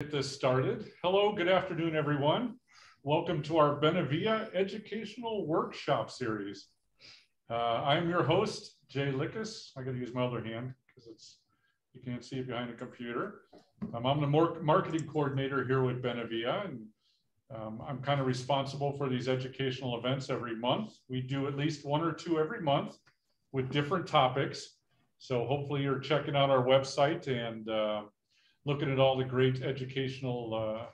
Get this started. Hello, good afternoon, everyone. Welcome to our Benevilla Educational Workshop Series. Uh, I'm your host, Jay Lickus. I got to use my other hand because it's you can't see it behind a computer. Um, I'm the marketing coordinator here with Benevilla, and um, I'm kind of responsible for these educational events every month. We do at least one or two every month with different topics. So hopefully you're checking out our website and uh, looking at all the great educational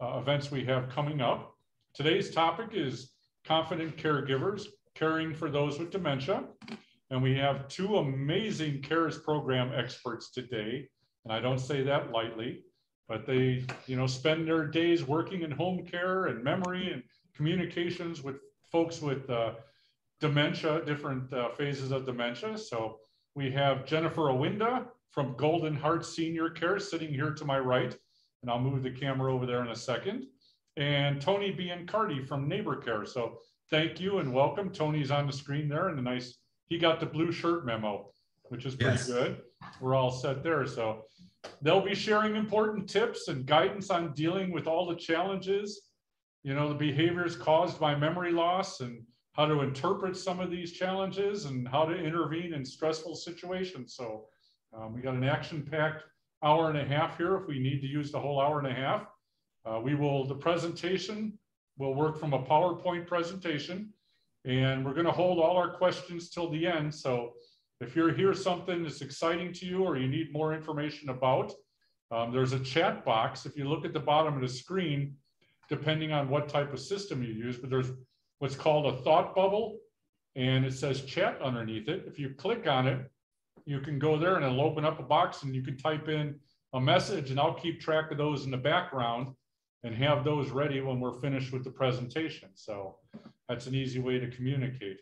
uh, uh, events we have coming up. Today's topic is confident caregivers, caring for those with dementia. And we have two amazing CARES program experts today. And I don't say that lightly, but they, you know, spend their days working in home care and memory and communications with folks with uh, dementia, different uh, phases of dementia. So we have Jennifer Awinda from Golden Heart Senior Care sitting here to my right, and I'll move the camera over there in a second. And Tony Biancardi from Neighbor Care. So thank you and welcome. Tony's on the screen there and a nice, he got the blue shirt memo, which is pretty yes. good. We're all set there. So they'll be sharing important tips and guidance on dealing with all the challenges, you know, the behaviors caused by memory loss and how to interpret some of these challenges and how to intervene in stressful situations. So um, we got an action-packed hour and a half here if we need to use the whole hour and a half. Uh, we will, the presentation will work from a PowerPoint presentation and we're gonna hold all our questions till the end. So if you're here something that's exciting to you or you need more information about, um, there's a chat box. If you look at the bottom of the screen, depending on what type of system you use, but there's what's called a thought bubble and it says chat underneath it. If you click on it, you can go there and it'll open up a box and you can type in a message and I'll keep track of those in the background and have those ready when we're finished with the presentation. So that's an easy way to communicate.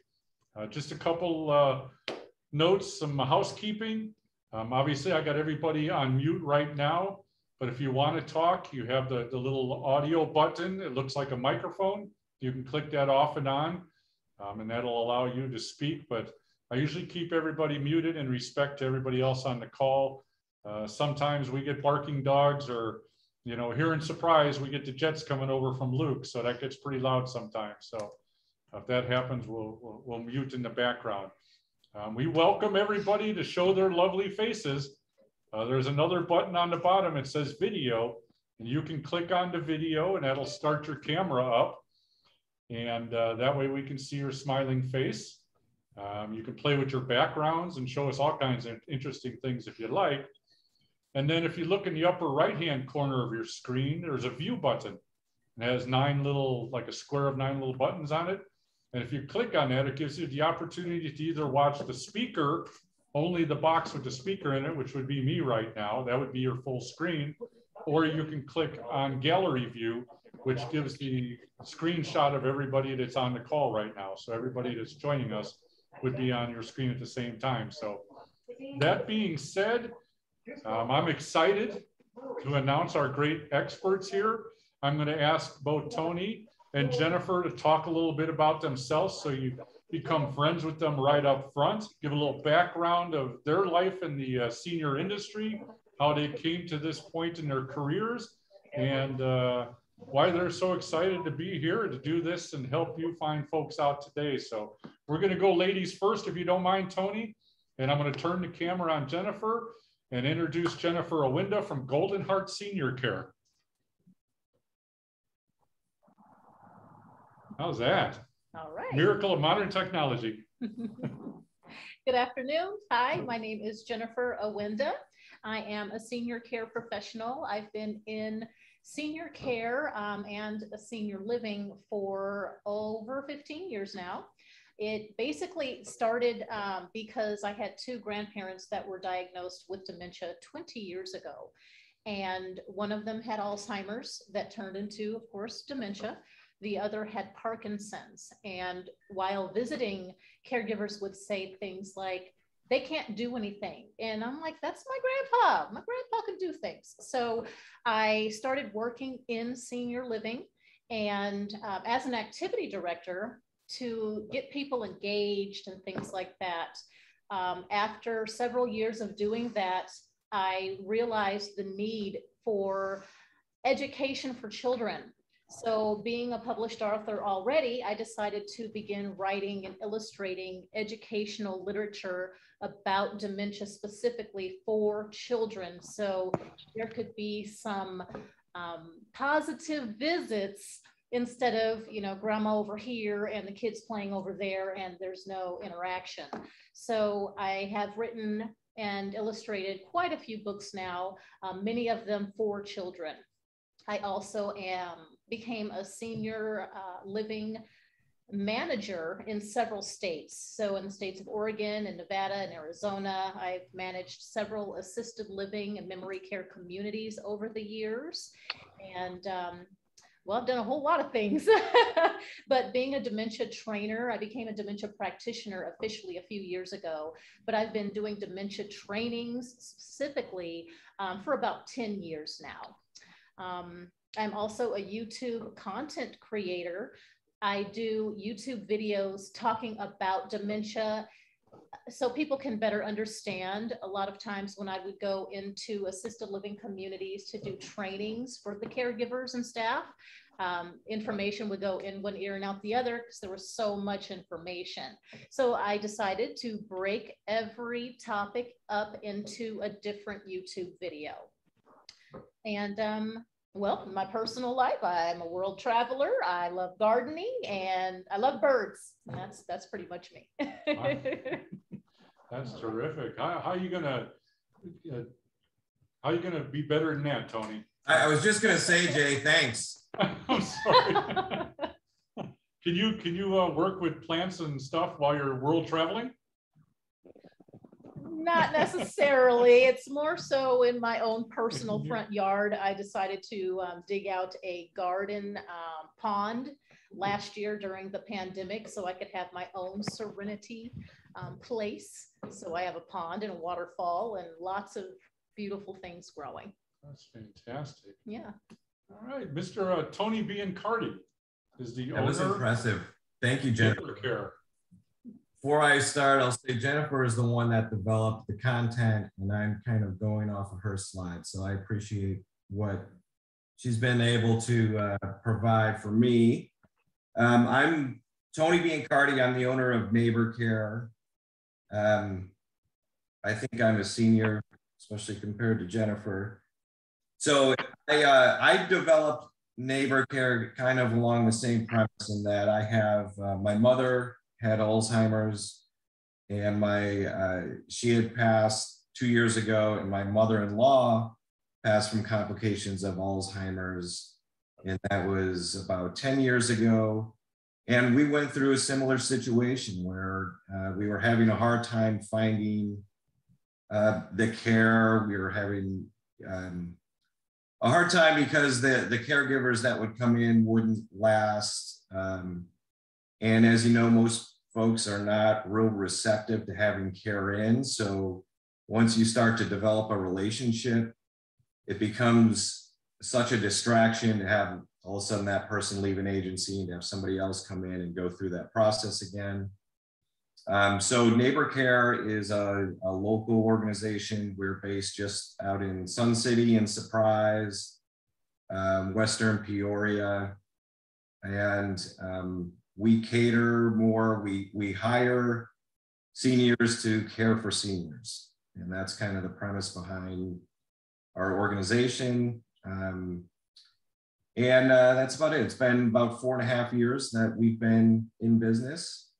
Uh, just a couple uh, notes, some housekeeping. Um, obviously, I got everybody on mute right now, but if you want to talk, you have the, the little audio button. It looks like a microphone. You can click that off and on, um, and that'll allow you to speak. But I usually keep everybody muted in respect to everybody else on the call. Uh, sometimes we get barking dogs or, you know, here in surprise, we get the jets coming over from Luke. So that gets pretty loud sometimes. So if that happens, we'll, we'll, we'll mute in the background. Um, we welcome everybody to show their lovely faces. Uh, there's another button on the bottom. It says video and you can click on the video and that'll start your camera up. And uh, that way we can see your smiling face. Um, you can play with your backgrounds and show us all kinds of interesting things if you like. And then if you look in the upper right-hand corner of your screen, there's a view button. It has nine little, like a square of nine little buttons on it. And if you click on that, it gives you the opportunity to either watch the speaker, only the box with the speaker in it, which would be me right now. That would be your full screen. Or you can click on gallery view, which gives the screenshot of everybody that's on the call right now. So everybody that's joining us would be on your screen at the same time. So that being said, um, I'm excited to announce our great experts here. I'm going to ask both Tony and Jennifer to talk a little bit about themselves so you become friends with them right up front, give a little background of their life in the uh, senior industry, how they came to this point in their careers, and uh, why they're so excited to be here to do this and help you find folks out today. So we're going to go ladies first, if you don't mind, Tony. And I'm going to turn the camera on Jennifer and introduce Jennifer Awinda from Golden Heart Senior Care. How's that? All right. Miracle of modern technology. Good afternoon. Hi, my name is Jennifer Awinda. I am a senior care professional. I've been in senior care um, and senior living for over 15 years now. It basically started um, because I had two grandparents that were diagnosed with dementia 20 years ago. And one of them had Alzheimer's that turned into, of course, dementia. The other had Parkinson's. And while visiting, caregivers would say things like, they can't do anything. And I'm like, that's my grandpa. My grandpa can do things. So I started working in senior living and uh, as an activity director to get people engaged and things like that. Um, after several years of doing that, I realized the need for education for children. So, being a published author already, I decided to begin writing and illustrating educational literature about dementia specifically for children. So, there could be some um, positive visits instead of you know grandma over here and the kids playing over there and there's no interaction so i have written and illustrated quite a few books now um, many of them for children i also am became a senior uh, living manager in several states. So, in the states of Oregon and Nevada and Arizona, I've managed several assisted living and memory care communities over the years. And um, well, I've done a whole lot of things, but being a dementia trainer, I became a dementia practitioner officially a few years ago. But I've been doing dementia trainings specifically um, for about 10 years now. Um, I'm also a YouTube content creator. I do YouTube videos talking about dementia so people can better understand. A lot of times when I would go into assisted living communities to do trainings for the caregivers and staff, um, information would go in one ear and out the other because there was so much information. So I decided to break every topic up into a different YouTube video. And um, well, my personal life, I'm a world traveler. I love gardening and I love birds. That's that's pretty much me. that's terrific. How, how are you gonna uh, how are you gonna be better than that, Tony? I, I was just gonna say, Jay, thanks. I'm sorry. can you can you uh, work with plants and stuff while you're world traveling? Not necessarily. it's more so in my own personal front yard. I decided to um, dig out a garden um, pond last year during the pandemic so I could have my own serenity um, place. So I have a pond and a waterfall and lots of beautiful things growing. That's fantastic. Yeah. All right, Mr. Uh, Tony Biancardi is the that owner. was impressive. Thank you, Jennifer. Care before I start, I'll say Jennifer is the one that developed the content, and I'm kind of going off of her slides. So I appreciate what she's been able to uh, provide for me. Um, I'm Tony Biancardi. I'm the owner of Neighbor Care. Um, I think I'm a senior, especially compared to Jennifer. So I, uh, I developed Neighbor Care kind of along the same premise in that I have uh, my mother had Alzheimer's, and my uh, she had passed two years ago, and my mother-in-law passed from complications of Alzheimer's, and that was about 10 years ago. And we went through a similar situation where uh, we were having a hard time finding uh, the care. We were having um, a hard time because the, the caregivers that would come in wouldn't last. Um, and as you know, most folks are not real receptive to having care in. So once you start to develop a relationship, it becomes such a distraction to have all of a sudden that person leave an agency and have somebody else come in and go through that process again. Um, so Neighbor Care is a, a, local organization. We're based just out in Sun City and Surprise, um, Western Peoria, and um, we cater more, we, we hire seniors to care for seniors. And that's kind of the premise behind our organization. Um, and uh, that's about it. It's been about four and a half years that we've been in business.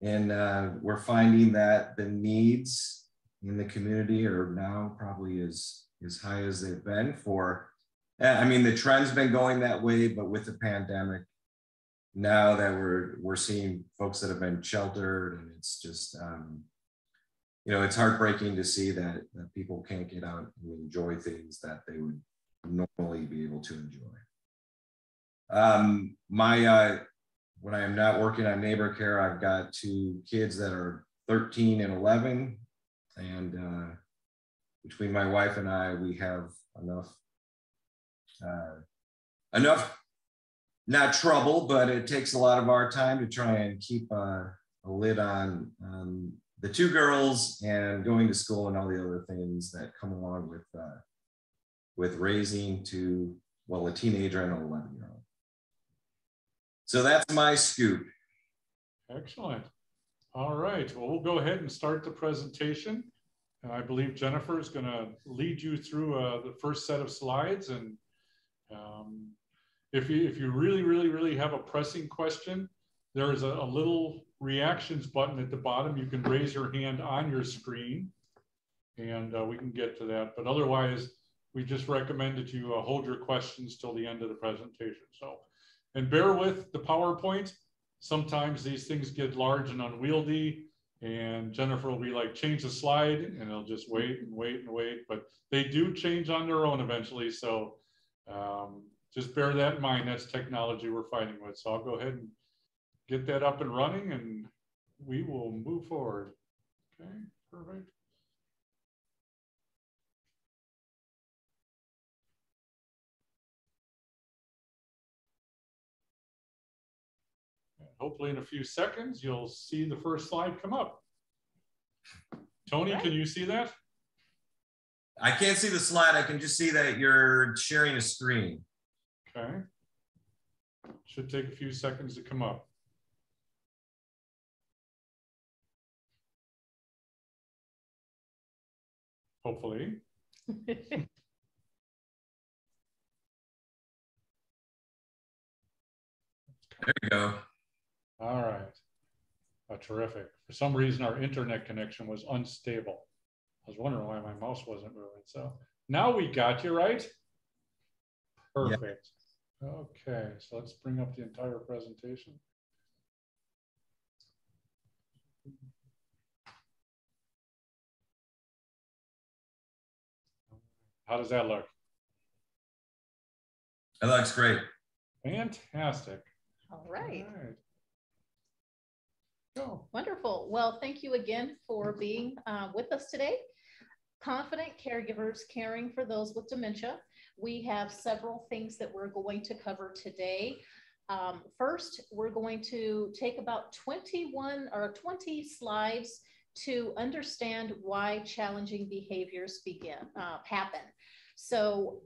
And uh, we're finding that the needs in the community are now probably as, as high as they've been for, I mean, the trend's been going that way, but with the pandemic, now that we're we're seeing folks that have been sheltered and it's just um, you know it's heartbreaking to see that, that people can't get out and enjoy things that they would normally be able to enjoy. Um, my uh, when i am not working on neighbor care i've got two kids that are 13 and 11 and uh, between my wife and i we have enough uh, enough not trouble, but it takes a lot of our time to try and keep a, a lid on um, the two girls and going to school and all the other things that come along with uh, with raising two well, a teenager and an 11 year old. So that's my scoop. Excellent. All right, well, we'll go ahead and start the presentation. And I believe Jennifer is going to lead you through uh, the first set of slides. And um, if, you, if you really, really, really have a pressing question, there is a, a little reactions button at the bottom. You can raise your hand on your screen and uh, we can get to that. But otherwise, we just recommend that you uh, hold your questions till the end of the presentation. So, and bear with the PowerPoint. Sometimes these things get large and unwieldy and Jennifer will be like, change the slide and it'll just wait and wait and wait. But they do change on their own eventually. So um, just bear that in mind. That's technology we're fighting with. So I'll go ahead and get that up and running and we will move forward. Okay, perfect. hopefully in a few seconds, you'll see the first slide come up. Tony, right. can you see that? I can't see the slide. I can just see that you're sharing a screen. Okay. Should take a few seconds to come up. Hopefully. there you go. All right. Oh, terrific. For some reason, our internet connection was unstable. I was wondering why my mouse wasn't moving. So now we got you, right? Perfect. Yep. Okay, so let's bring up the entire presentation. How does that look? It looks great. Fantastic. All right. All right. Oh. Wonderful. Well, thank you again for being uh, with us today. Confident caregivers caring for those with dementia. We have several things that we're going to cover today. Um, first, we're going to take about 21 or 20 slides to understand why challenging behaviors begin uh, happen. So,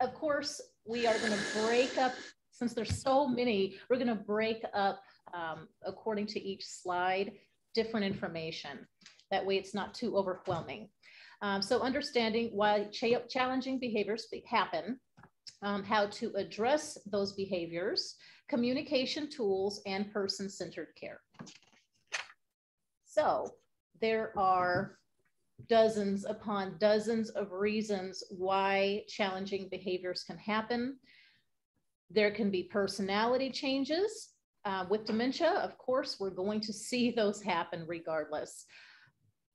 of course, we are going to break up since there's so many. We're going to break up um, according to each slide, different information. That way it's not too overwhelming. Um, so understanding why ch challenging behaviors happen, um, how to address those behaviors, communication tools, and person-centered care. So there are dozens upon dozens of reasons why challenging behaviors can happen. There can be personality changes. Uh, with dementia, of course, we're going to see those happen regardless.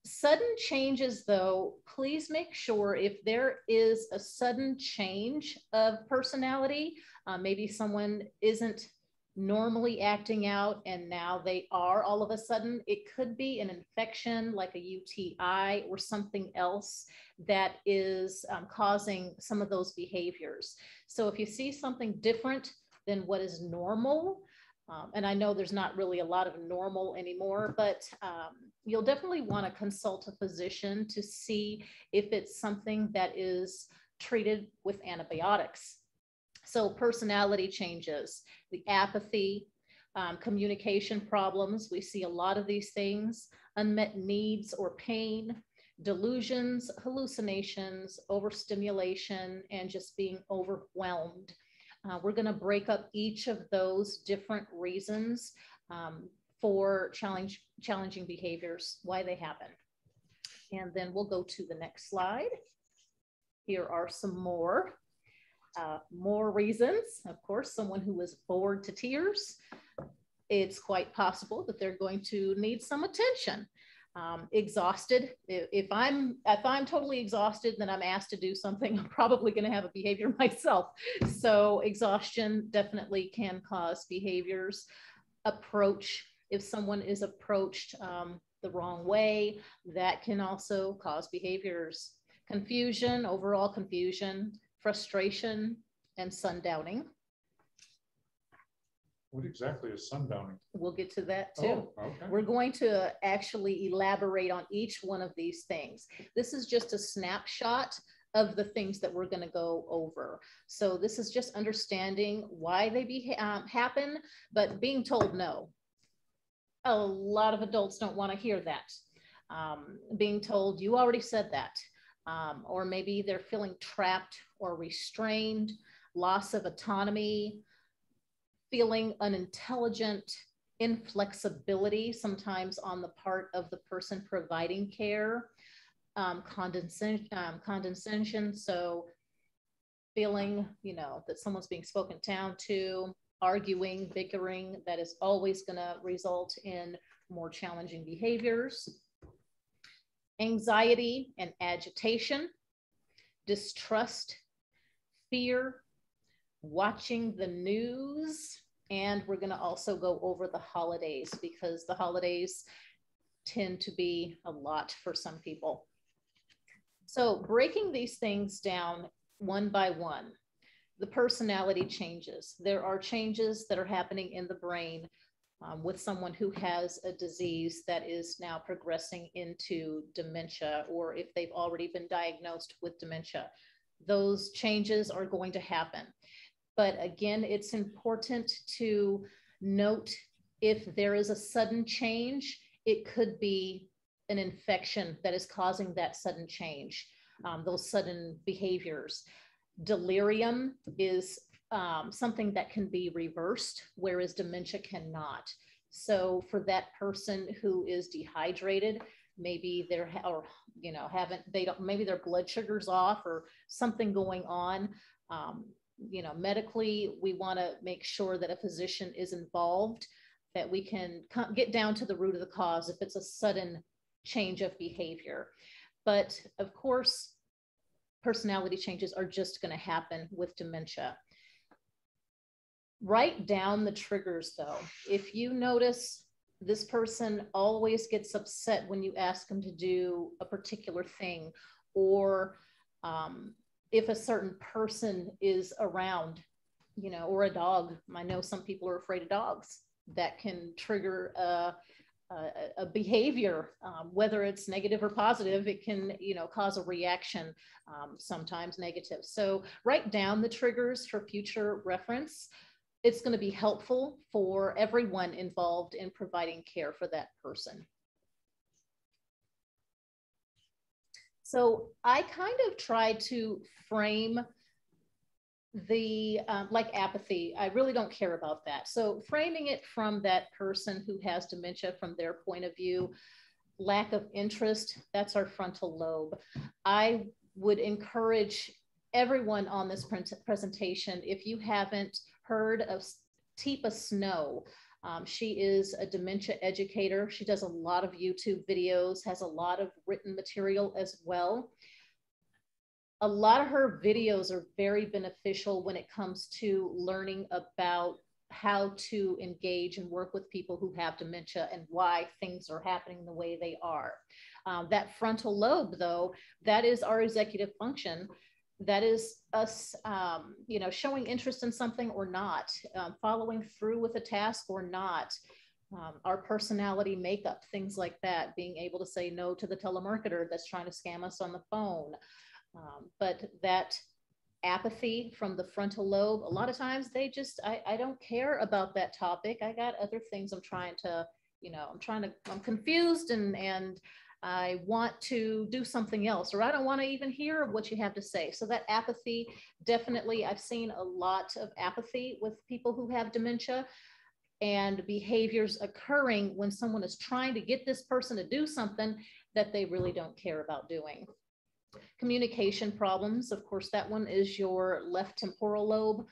Sudden changes, though, please make sure if there is a sudden change of personality, uh, maybe someone isn't normally acting out and now they are all of a sudden, it could be an infection like a UTI or something else that is um, causing some of those behaviors. So if you see something different than what is normal, um, and I know there's not really a lot of normal anymore, but um, you'll definitely want to consult a physician to see if it's something that is treated with antibiotics. So personality changes, the apathy, um, communication problems. We see a lot of these things, unmet needs or pain, delusions, hallucinations, overstimulation, and just being overwhelmed uh, we're going to break up each of those different reasons um, for challenge, challenging behaviors, why they happen. And then we'll go to the next slide. Here are some more. Uh, more reasons, of course, someone who is bored to tears, it's quite possible that they're going to need some attention um, exhausted. If I'm if I'm totally exhausted, then I'm asked to do something. I'm probably going to have a behavior myself. So exhaustion definitely can cause behaviors. Approach if someone is approached um, the wrong way, that can also cause behaviors. Confusion, overall confusion, frustration, and sundowning. What exactly is sundowning? We'll get to that too. Oh, okay. We're going to actually elaborate on each one of these things. This is just a snapshot of the things that we're going to go over. So this is just understanding why they be, um, happen, but being told no. A lot of adults don't want to hear that. Um, being told you already said that, um, or maybe they're feeling trapped or restrained, loss of autonomy, feeling unintelligent, inflexibility sometimes on the part of the person providing care um, condescension, um, condescension. So feeling, you know, that someone's being spoken down to, arguing, bickering, that is always going to result in more challenging behaviors. Anxiety and agitation, distrust, fear, watching the news, and we're going to also go over the holidays because the holidays tend to be a lot for some people. So breaking these things down one by one, the personality changes. There are changes that are happening in the brain um, with someone who has a disease that is now progressing into dementia, or if they've already been diagnosed with dementia. Those changes are going to happen. But again, it's important to note if there is a sudden change, it could be an infection that is causing that sudden change, um, those sudden behaviors. Delirium is um, something that can be reversed, whereas dementia cannot. So for that person who is dehydrated, maybe they're or you know haven't they don't maybe their blood sugars off or something going on. Um, you know, medically, we want to make sure that a physician is involved, that we can get down to the root of the cause if it's a sudden change of behavior. But of course, personality changes are just going to happen with dementia. Write down the triggers though. If you notice this person always gets upset when you ask them to do a particular thing, or um, if a certain person is around, you know, or a dog. I know some people are afraid of dogs. That can trigger a, a, a behavior, um, whether it's negative or positive. It can, you know, cause a reaction, um, sometimes negative. So write down the triggers for future reference. It's going to be helpful for everyone involved in providing care for that person. So I kind of tried to frame the um, like apathy. I really don't care about that. So framing it from that person who has dementia from their point of view, lack of interest, that's our frontal lobe. I would encourage everyone on this pre presentation, if you haven't heard of Teepa Snow, um, she is a dementia educator. She does a lot of YouTube videos, has a lot of written material as well. A lot of her videos are very beneficial when it comes to learning about how to engage and work with people who have dementia and why things are happening the way they are. Um, that frontal lobe, though, that is our executive function that is us um, you know showing interest in something or not um, following through with a task or not um, our personality makeup things like that being able to say no to the telemarketer that's trying to scam us on the phone. Um, but that apathy from the frontal lobe a lot of times they just I, I don't care about that topic. I got other things i'm trying to you know i'm trying to i'm confused and and I want to do something else, or I don't want to even hear what you have to say. So that apathy, definitely, I've seen a lot of apathy with people who have dementia and behaviors occurring when someone is trying to get this person to do something that they really don't care about doing. Communication problems, of course, that one is your left temporal lobe.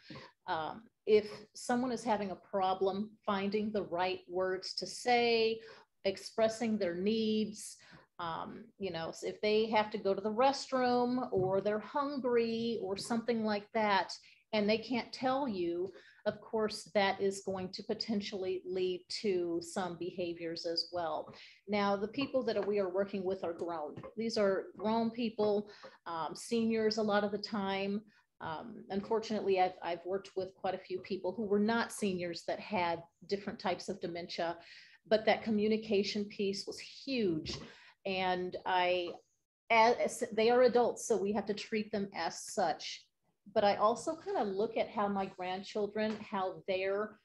Um, if someone is having a problem finding the right words to say, expressing their needs, um, you know, if they have to go to the restroom or they're hungry or something like that, and they can't tell you, of course, that is going to potentially lead to some behaviors as well. Now, the people that we are working with are grown. These are grown people, um, seniors a lot of the time. Um, unfortunately, I've, I've worked with quite a few people who were not seniors that had different types of dementia, but that communication piece was huge and I as they are adults, so we have to treat them as such. But I also kind of look at how my grandchildren, how their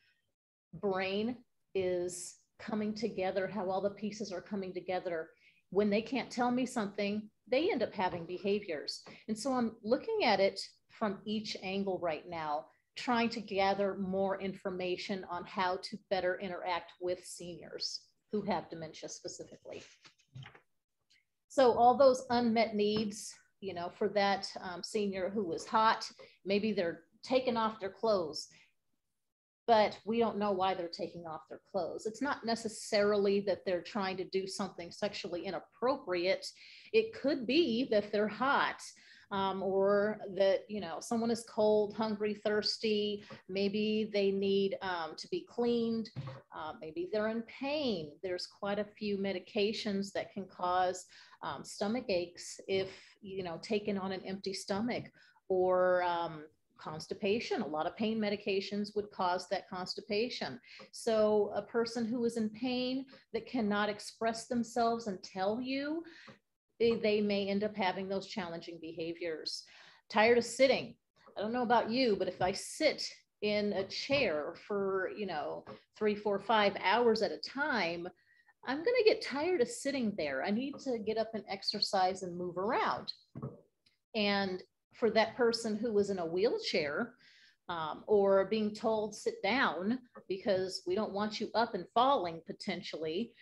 brain is coming together, how all the pieces are coming together. When they can't tell me something, they end up having behaviors. And so I'm looking at it from each angle right now, trying to gather more information on how to better interact with seniors who have dementia specifically. So all those unmet needs, you know, for that um, senior who was hot, maybe they're taking off their clothes, but we don't know why they're taking off their clothes. It's not necessarily that they're trying to do something sexually inappropriate. It could be that they're hot um, or that you know someone is cold hungry thirsty maybe they need um, to be cleaned uh, maybe they're in pain there's quite a few medications that can cause um, stomach aches if you know taken on an empty stomach or um, constipation. A lot of pain medications would cause that constipation. So, a person who is in pain that cannot express themselves and tell you they, may end up having those challenging behaviors. Tired of sitting. I don't know about you, but if I sit in a chair for, you know, three, four, five hours at a time, I'm going to get tired of sitting there. I need to get up and exercise and move around. And for that person who was in a wheelchair um, or being told sit down because we don't want you up and falling potentially,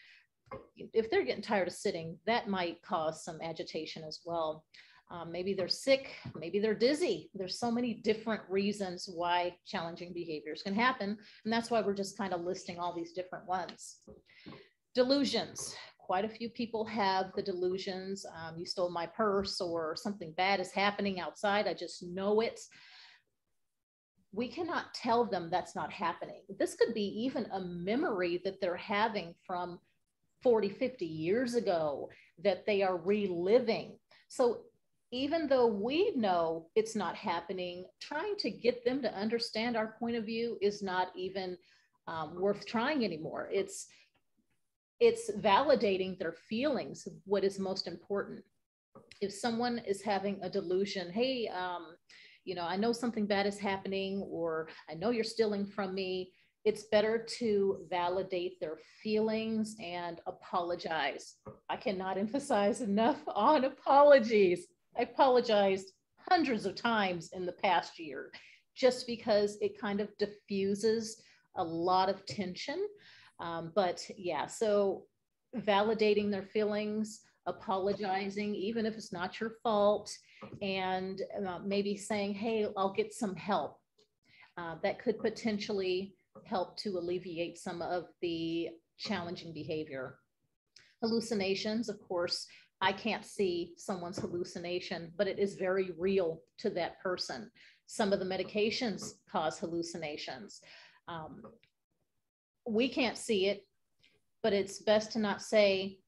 if they're getting tired of sitting, that might cause some agitation as well. Um, maybe they're sick, maybe they're dizzy. There's so many different reasons why challenging behaviors can happen. And that's why we're just kind of listing all these different ones. Delusions. Quite a few people have the delusions. Um, you stole my purse or something bad is happening outside. I just know it. We cannot tell them that's not happening. This could be even a memory that they're having from 40, 50 years ago that they are reliving. So even though we know it's not happening, trying to get them to understand our point of view is not even um, worth trying anymore. It's it's validating their feelings, what is most important. If someone is having a delusion, hey, um, you know, I know something bad is happening, or I know you're stealing from me, it's better to validate their feelings and apologize. I cannot emphasize enough on apologies. I apologized hundreds of times in the past year just because it kind of diffuses a lot of tension. Um, but yeah, so validating their feelings, apologizing, even if it's not your fault, and uh, maybe saying, hey, I'll get some help. Uh, that could potentially help to alleviate some of the challenging behavior. Hallucinations, of course, I can't see someone's hallucination, but it is very real to that person. Some of the medications cause hallucinations. Um, we can't see it, but it's best to not say,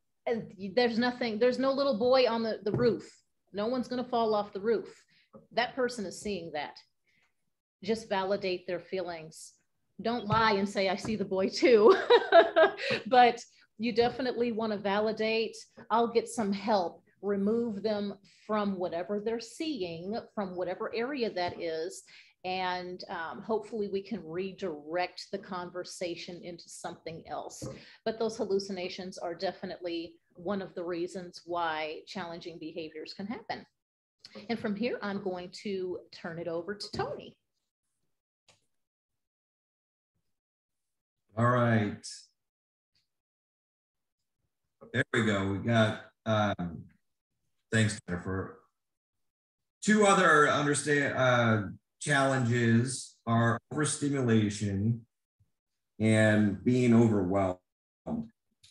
there's nothing, there's no little boy on the, the roof. No one's going to fall off the roof. That person is seeing that. Just validate their feelings don't lie and say, I see the boy too. but you definitely want to validate. I'll get some help, remove them from whatever they're seeing, from whatever area that is. And um, hopefully, we can redirect the conversation into something else. But those hallucinations are definitely one of the reasons why challenging behaviors can happen. And from here, I'm going to turn it over to Tony. All right. There we go. We got, um, thanks, Jennifer. Two other understand uh, challenges are overstimulation and being overwhelmed.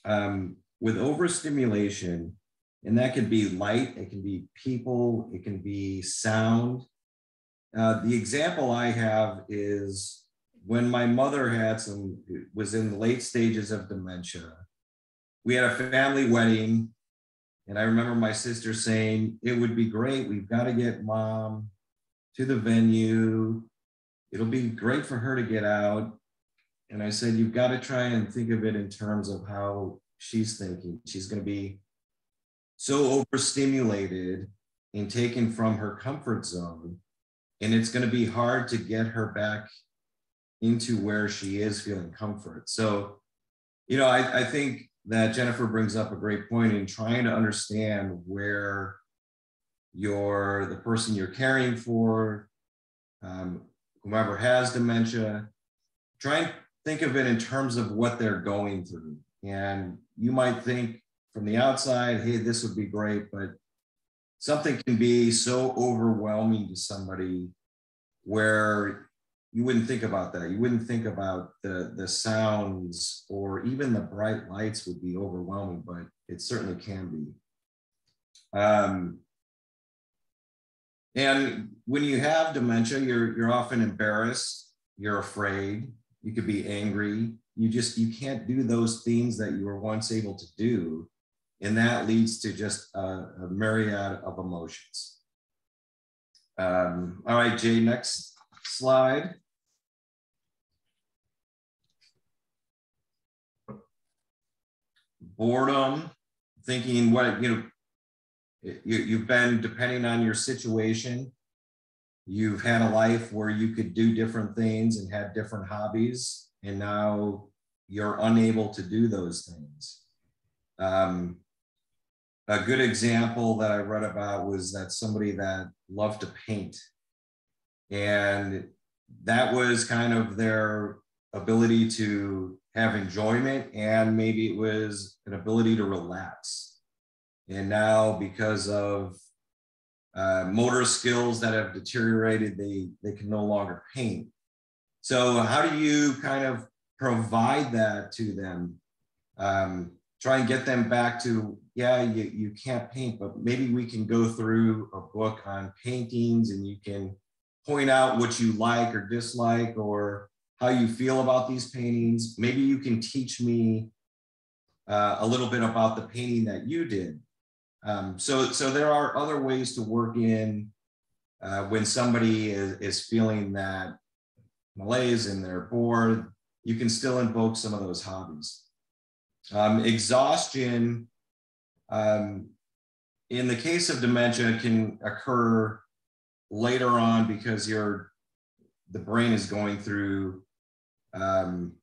Um, with overstimulation, and that can be light, it can be people, it can be sound. Uh, the example I have is when my mother had some was in the late stages of dementia we had a family wedding and i remember my sister saying it would be great we've got to get mom to the venue it'll be great for her to get out and i said you've got to try and think of it in terms of how she's thinking she's going to be so overstimulated and taken from her comfort zone. And it's going to be hard to get her back into where she is feeling comfort. So, you know, I, I think that Jennifer brings up a great point in trying to understand where you're the person you're caring for, um, whomever has dementia, try and think of it in terms of what they're going through. And you might think from the outside, hey, this would be great, but something can be so overwhelming to somebody where you wouldn't think about that. You wouldn't think about the the sounds or even the bright lights would be overwhelming, but it certainly can be. Um, and when you have dementia, you're you're often embarrassed, you're afraid, you could be angry. You just you can't do those things that you were once able to do, and that leads to just a, a myriad of emotions. Um, all right, Jay, next slide. Boredom, thinking what you know you, you've been, depending on your situation, you've had a life where you could do different things and had different hobbies, and now you're unable to do those things. Um, a good example that I read about was that somebody that loved to paint. And that was kind of their ability to have enjoyment, and maybe it was an ability to relax. And now, because of uh, motor skills that have deteriorated, they, they can no longer paint. So, how do you kind of provide that to them? Um, try and get them back to, yeah, you, you can't paint, but maybe we can go through a book on paintings and you can point out what you like or dislike or how you feel about these paintings. Maybe you can teach me uh, a little bit about the painting that you did. Um, so, so there are other ways to work in uh, when somebody is, is feeling that malaise and they're bored, you can still invoke some of those hobbies. Um, exhaustion, um, in the case of dementia, can occur later on because your the brain is going through um,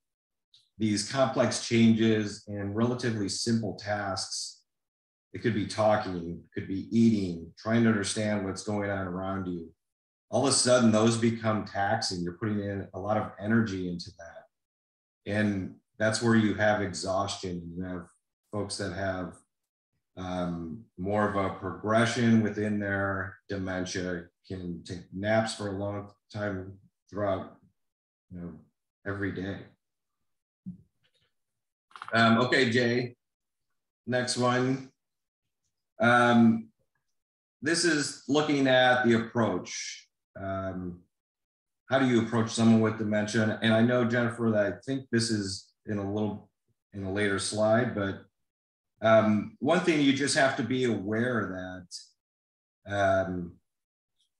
these complex changes and relatively simple tasks it could be talking, could be eating, trying to understand what's going on around you. All of a sudden, those become taxing. You're putting in a lot of energy into that. And that's where you have exhaustion. You have folks that have um, more of a progression within their dementia, can take naps for a long time throughout, you know, every day. Um, okay, Jay. Next one. Um, this is looking at the approach. Um, how do you approach someone with dementia? And I know, Jennifer, that I think this is in a little in a later slide, but um, one thing you just have to be aware that um,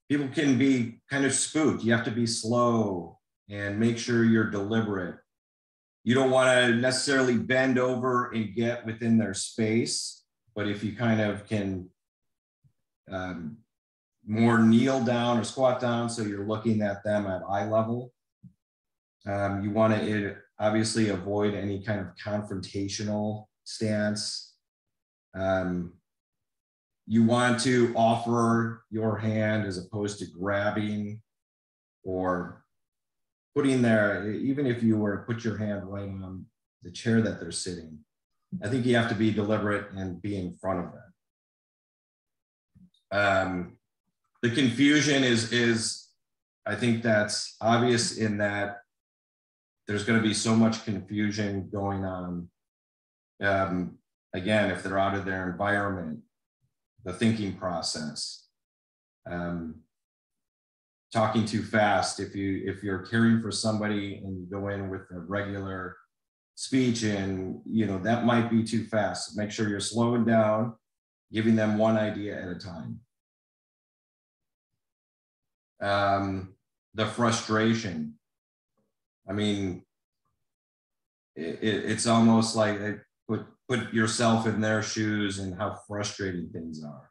people can be kind of spooked. You have to be slow and make sure you're deliberate. You don't want to necessarily bend over and get within their space but if you kind of can um, more kneel down or squat down so you're looking at them at eye level, um, you want to obviously avoid any kind of confrontational stance. Um, you want to offer your hand as opposed to grabbing or putting there, even if you were to put your hand right on the chair that they're sitting, I think you have to be deliberate and be in front of them. Um, the confusion is is I think that's obvious in that there's going to be so much confusion going on. Um, again, if they're out of their environment, the thinking process, um, talking too fast. If you if you're caring for somebody and you go in with a regular speech and you know that might be too fast make sure you're slowing down giving them one idea at a time um, the frustration i mean it, it, it's almost like put put yourself in their shoes and how frustrating things are.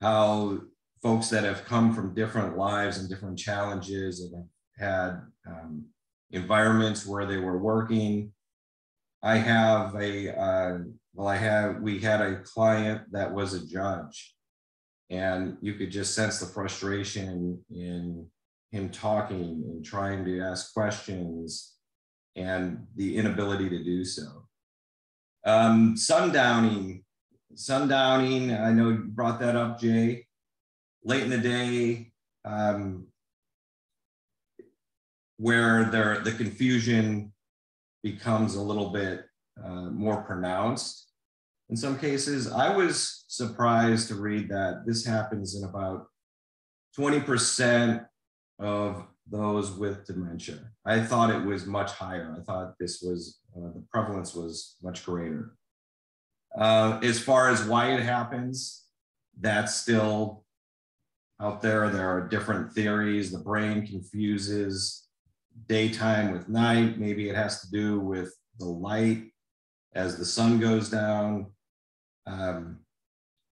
How folks that have come from different lives and different challenges and had um, environments where they were working. I have a, uh, well, I have, we had a client that was a judge and you could just sense the frustration in him talking and trying to ask questions and the inability to do so. Um, sundowning, sundowning, I know you brought that up, Jay. Late in the day, um, where there, the confusion becomes a little bit uh, more pronounced in some cases. I was surprised to read that this happens in about 20% of those with dementia. I thought it was much higher. I thought this was, uh, the prevalence was much greater. Uh, as far as why it happens, that's still out there. There are different theories. The brain confuses daytime with night. Maybe it has to do with the light as the sun goes down. Um,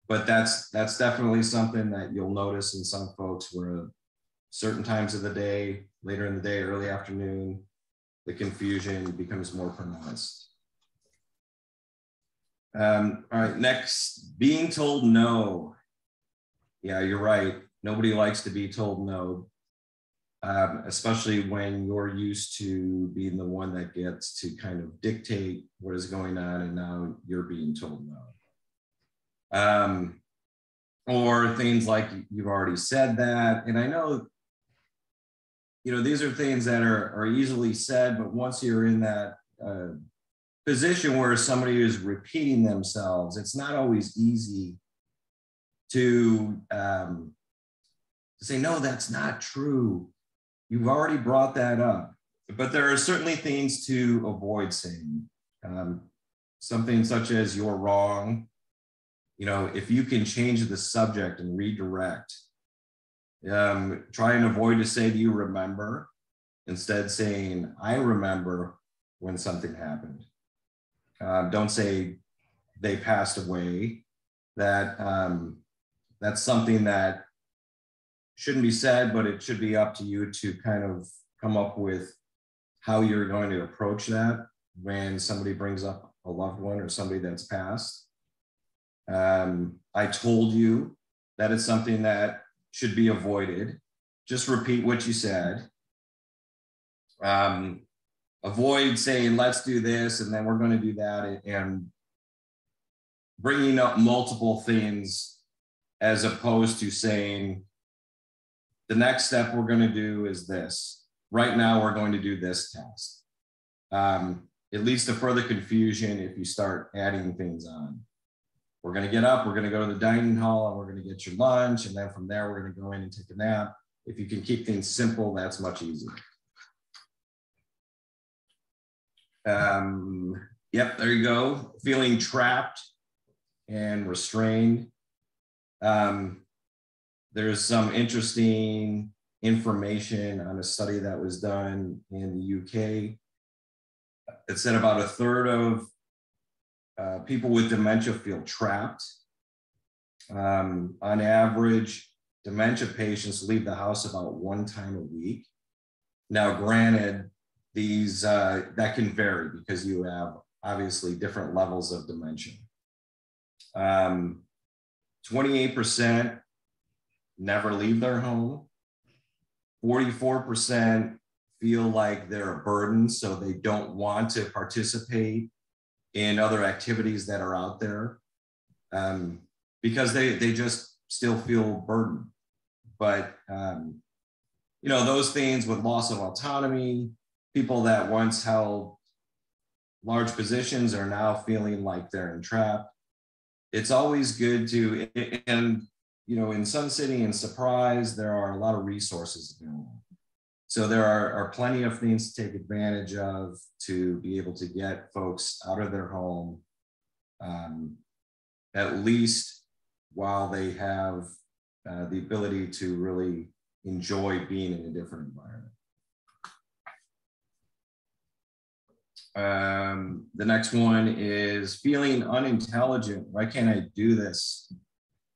but that's that's definitely something that you'll notice in some folks where certain times of the day, later in the day, early afternoon, the confusion becomes more pronounced. Um, all right, next, being told no. Yeah, you're right. Nobody likes to be told no, um, especially when you're used to being the one that gets to kind of dictate what is going on, and now you're being told no. Um, or things like you've already said that. And I know, you know, these are things that are, are easily said, but once you're in that uh, position where somebody is repeating themselves, it's not always easy to, um, to say, no, that's not true. You've already brought that up. But there are certainly things to avoid saying. Um, something such as you're wrong, you know, if you can change the subject and redirect, um, try and avoid to say, do you remember? Instead saying, I remember when something happened. Uh, don't say they passed away. That um, that's something that shouldn't be said, but it should be up to you to kind of come up with how you're going to approach that when somebody brings up a loved one or somebody that's passed. Um, I told you that it's something that should be avoided. Just repeat what you said. Um, avoid saying, let's do this, and then we're going to do that, and bringing up multiple things as opposed to saying, the next step we're going to do is this. Right now, we're going to do this task. Um, it leads to further confusion if you start adding things on we're going to get up, we're going to go to the dining hall, and we're going to get your lunch. And then from there, we're going to go in and take a nap. If you can keep things simple, that's much easier. Um, yep, there you go. Feeling trapped and restrained. Um, there's some interesting information on a study that was done in the UK. It said about a third of uh, people with dementia feel trapped. Um, on average, dementia patients leave the house about one time a week. Now, granted, these uh, that can vary because you have obviously different levels of dementia. Um, 28% never leave their home. 44% feel like they're a burden, so they don't want to participate in other activities that are out there um, because they, they just still feel burdened. But, um, you know, those things with loss of autonomy, people that once held large positions are now feeling like they're entrapped. It's always good to, and, you know, in Sun City and Surprise, there are a lot of resources available. So there are, are plenty of things to take advantage of to be able to get folks out of their home, um, at least while they have uh, the ability to really enjoy being in a different environment. Um, the next one is feeling unintelligent. Why can't I do this?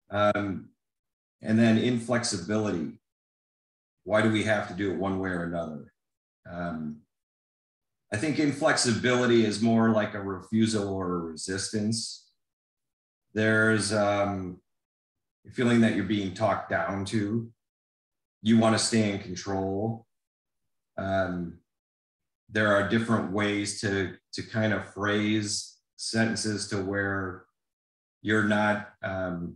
Um, and then inflexibility. Why do we have to do it one way or another? Um, I think inflexibility is more like a refusal or a resistance. There's um, a feeling that you're being talked down to. You want to stay in control. Um, there are different ways to to kind of phrase sentences to where you're not um,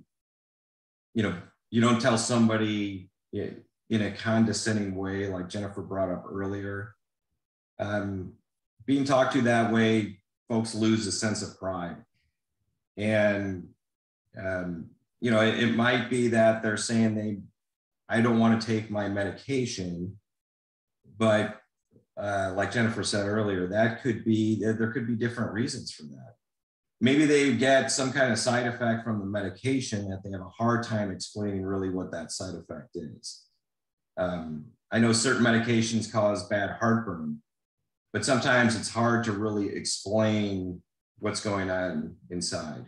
you know you don't tell somebody in a condescending way like jennifer brought up earlier um, being talked to that way folks lose a sense of pride and um, you know it, it might be that they're saying they i don't want to take my medication but uh, like Jennifer said earlier, that could be, there, there could be different reasons for that. Maybe they get some kind of side effect from the medication that they have a hard time explaining really what that side effect is. Um, I know certain medications cause bad heartburn, but sometimes it's hard to really explain what's going on inside.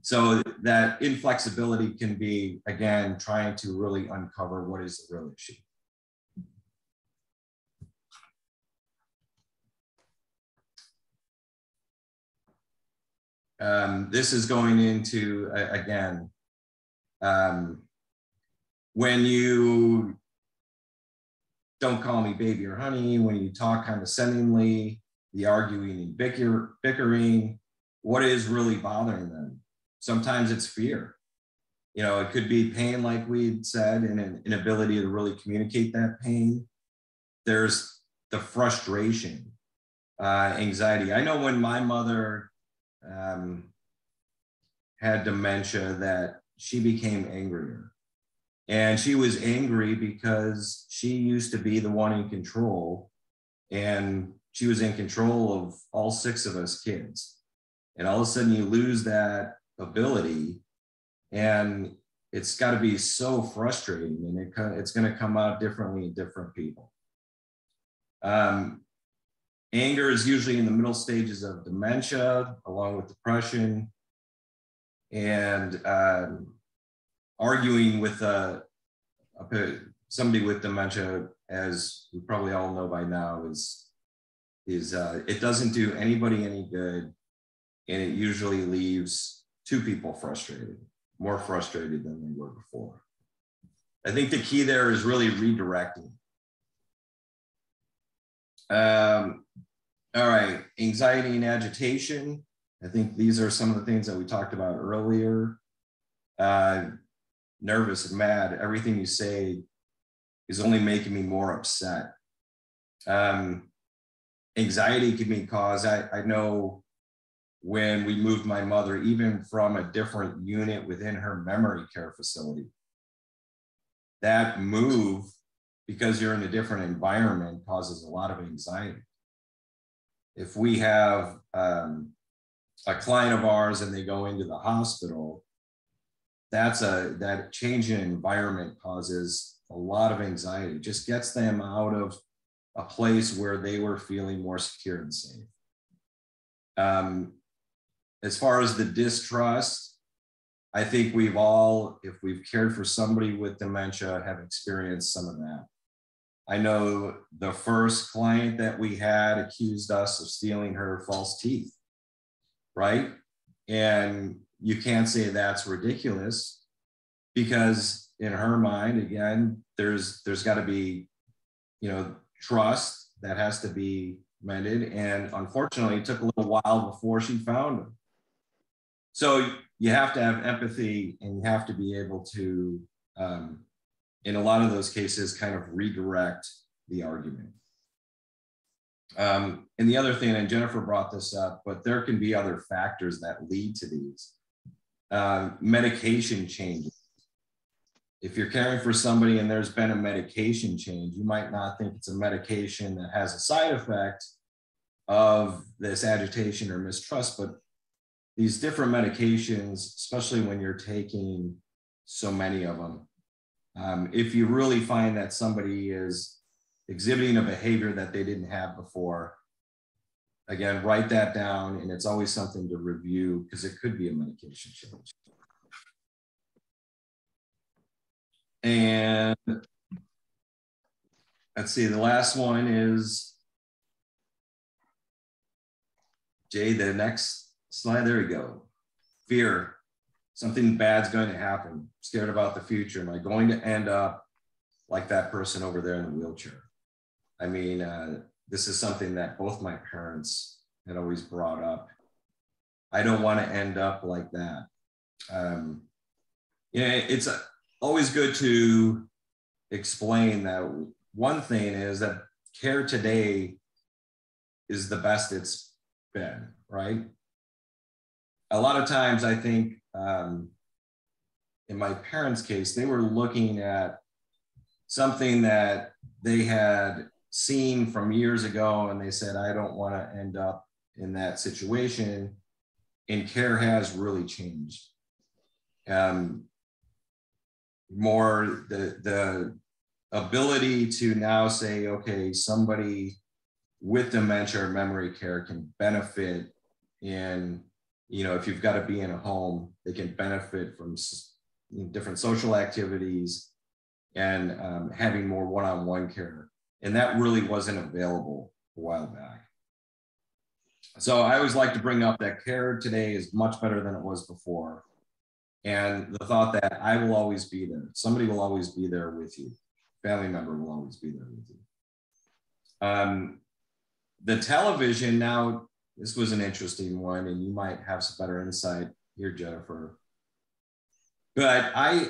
So that inflexibility can be, again, trying to really uncover what is the real issue. Um, this is going into, uh, again, um, when you don't call me baby or honey, when you talk condescendingly, the arguing and bicker, bickering, what is really bothering them? Sometimes it's fear. You know, it could be pain, like we said, and an inability to really communicate that pain. There's the frustration, uh, anxiety. I know when my mother um, had dementia that she became angrier. And she was angry because she used to be the one in control. And she was in control of all six of us kids. And all of a sudden, you lose that ability. And it's got to be so frustrating. And it, it's going to come out differently in different people. Um, Anger is usually in the middle stages of dementia, along with depression, and um, arguing with a, a, somebody with dementia, as we probably all know by now, is is uh, it doesn't do anybody any good, and it usually leaves two people frustrated, more frustrated than they were before. I think the key there is really redirecting. Um, all right, anxiety and agitation. I think these are some of the things that we talked about earlier. Uh, nervous and mad. Everything you say is only making me more upset. Um, anxiety can be caused. I, I know when we moved my mother, even from a different unit within her memory care facility, that move, because you're in a different environment, causes a lot of anxiety if we have um, a client of ours and they go into the hospital, that's a that change in environment causes a lot of anxiety. Just gets them out of a place where they were feeling more secure and safe. Um, as far as the distrust, I think we've all, if we've cared for somebody with dementia, have experienced some of that. I know the first client that we had accused us of stealing her false teeth, right? And you can't say that's ridiculous because in her mind, again, there's there's got to be, you know, trust that has to be mended. And unfortunately, it took a little while before she found him. So you have to have empathy and you have to be able to um, in a lot of those cases, kind of redirect the argument. Um, and the other thing, and Jennifer brought this up, but there can be other factors that lead to these. Um, medication changes. If you're caring for somebody and there's been a medication change, you might not think it's a medication that has a side effect of this agitation or mistrust, but these different medications, especially when you're taking so many of them, um, if you really find that somebody is exhibiting a behavior that they didn't have before, again, write that down, and it's always something to review because it could be a medication change. And let's see, the last one is Jay, the next slide. There we go. Fear. Something bad's going to happen. Scared about the future. Am I going to end up like that person over there in the wheelchair? I mean, uh, this is something that both my parents had always brought up. I don't want to end up like that. Um, you know, it's always good to explain that one thing is that care today is the best it's been, right? A lot of times, I think um, in my parents' case, they were looking at something that they had seen from years ago and they said, I don't want to end up in that situation. And care has really changed. Um, more the, the ability to now say, okay, somebody with dementia or memory care can benefit in, you know, if you've got to be in a home, they can benefit from different social activities and um, having more one-on-one care and that really wasn't available a while back. So I always like to bring up that care today is much better than it was before. And the thought that I will always be there. Somebody will always be there with you. Family member will always be there with you. Um, the television now, this was an interesting one, and you might have some better insight here, Jennifer. But I,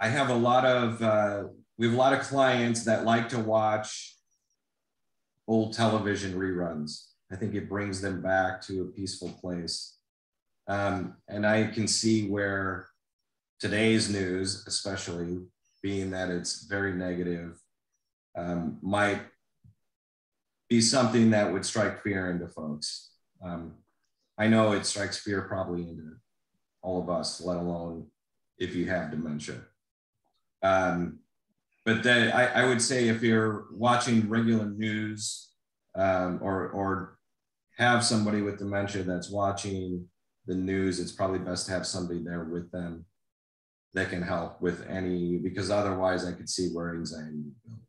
I have a lot of uh, we have a lot of clients that like to watch old television reruns. I think it brings them back to a peaceful place. Um, and I can see where today's news, especially being that it's very negative, um, might be something that would strike fear into folks. Um, I know it strikes fear probably into all of us, let alone if you have dementia. Um, but then I, I would say if you're watching regular news um, or or have somebody with dementia that's watching the news, it's probably best to have somebody there with them that can help with any because otherwise I could see where anxiety would go.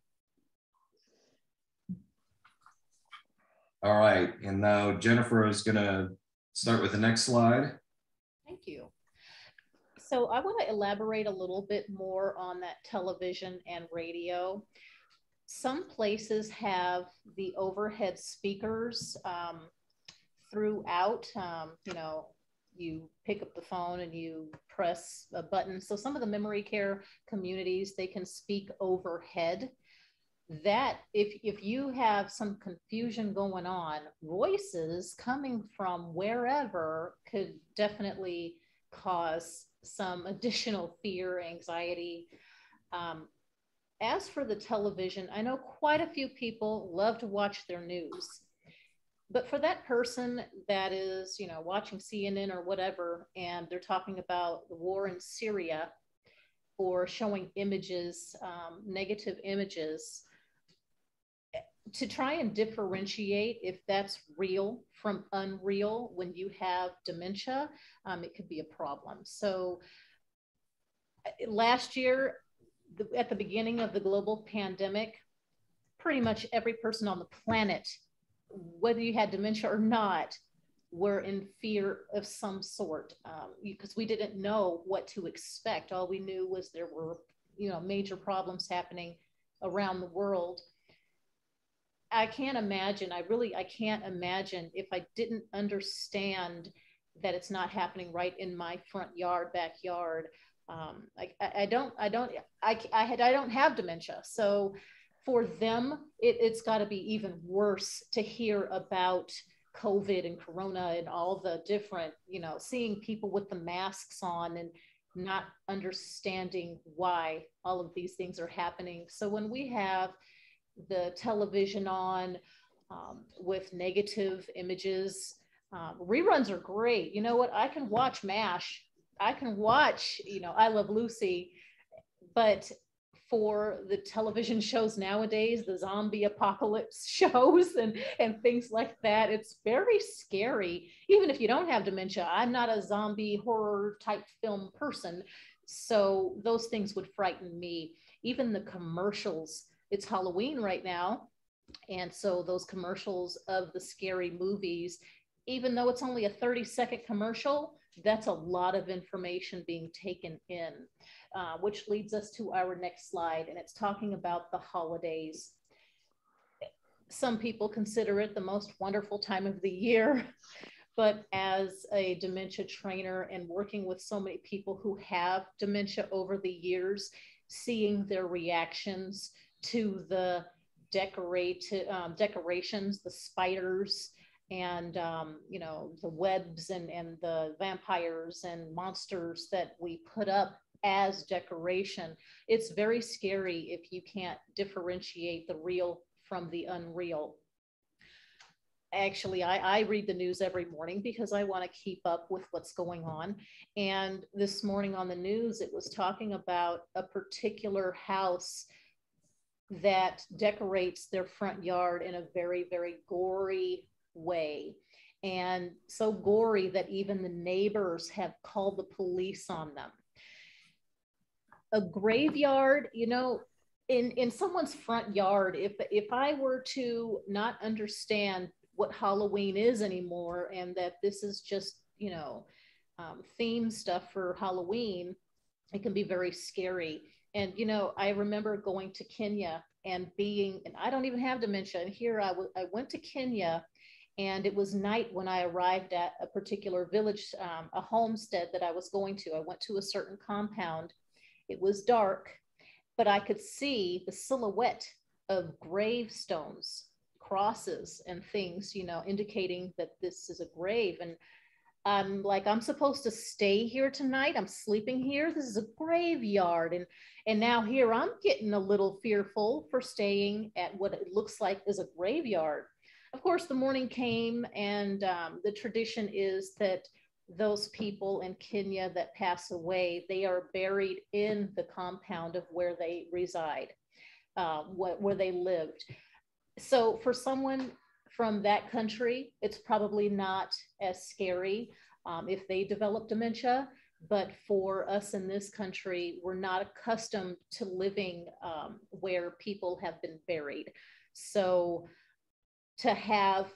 All right, and now Jennifer is gonna start with the next slide. Thank you so I want to elaborate a little bit more on that television and radio. Some places have the overhead speakers um, throughout. Um, you know, you pick up the phone and you press a button. So some of the memory care communities, they can speak overhead. That if if you have some confusion going on, voices coming from wherever could definitely cause some additional fear, anxiety. Um, as for the television, I know quite a few people love to watch their news. But for that person that is, you know, watching CNN or whatever, and they're talking about the war in Syria or showing images, um, negative images, to try and differentiate if that's real from unreal when you have dementia, um, it could be a problem. So uh, last year, the, at the beginning of the global pandemic, pretty much every person on the planet, whether you had dementia or not, were in fear of some sort um, because we didn't know what to expect. All we knew was there were, you know, major problems happening around the world I can't imagine, I really, I can't imagine if I didn't understand that it's not happening right in my front yard, backyard. Um, I, I, don't, I don't, I, I had, I don't have dementia. So for them, it, it's gotta be even worse to hear about COVID and Corona and all the different, you know, seeing people with the masks on and not understanding why all of these things are happening. So when we have the television on um, with negative images. Um, reruns are great. You know what? I can watch MASH. I can watch, you know, I Love Lucy. But for the television shows nowadays, the zombie apocalypse shows and, and things like that. It's very scary, even if you don't have dementia. I'm not a zombie horror type film person. So those things would frighten me. Even the commercials, it's Halloween right now. And so those commercials of the scary movies, even though it's only a 30 second commercial, that's a lot of information being taken in, uh, which leads us to our next slide. And it's talking about the holidays. Some people consider it the most wonderful time of the year. But as a dementia trainer and working with so many people who have dementia over the years, seeing their reactions to the decorate um, decorations, the spiders, and um, you know the webs and and the vampires and monsters that we put up as decoration. It's very scary if you can't differentiate the real from the unreal. Actually I, I read the news every morning because i want to keep up with what's going on. And this morning on the news it was talking about a particular house that decorates their front yard in a very very gory way and so gory that even the neighbors have called the police on them. A graveyard, you know, in, in someone's front yard, if, if I were to not understand what Halloween is anymore and that this is just, you know, um, theme stuff for Halloween, it can be very scary. And, you know, I remember going to Kenya and being, and I don't even have dementia. And here I, w- I went to Kenya and it was night when I arrived at a particular village, um, a homestead that I was going to. I went to a certain compound. It was dark, but I could see the silhouette of gravestones, crosses, and things, you know, indicating that this is a grave. And I'm like, I'm supposed to stay here tonight. I'm sleeping here. This is a graveyard. And and now here I'm getting a little fearful for staying at what it looks like is a graveyard of course, the morning came, and um, the tradition is that those people in Kenya that pass away, they are buried in the compound of where they reside, uh, wh- where they lived. So for someone from that country, it's probably not as scary um, if they develop dementia. But for us in this country, we're not accustomed to living um, where people have been buried. So to have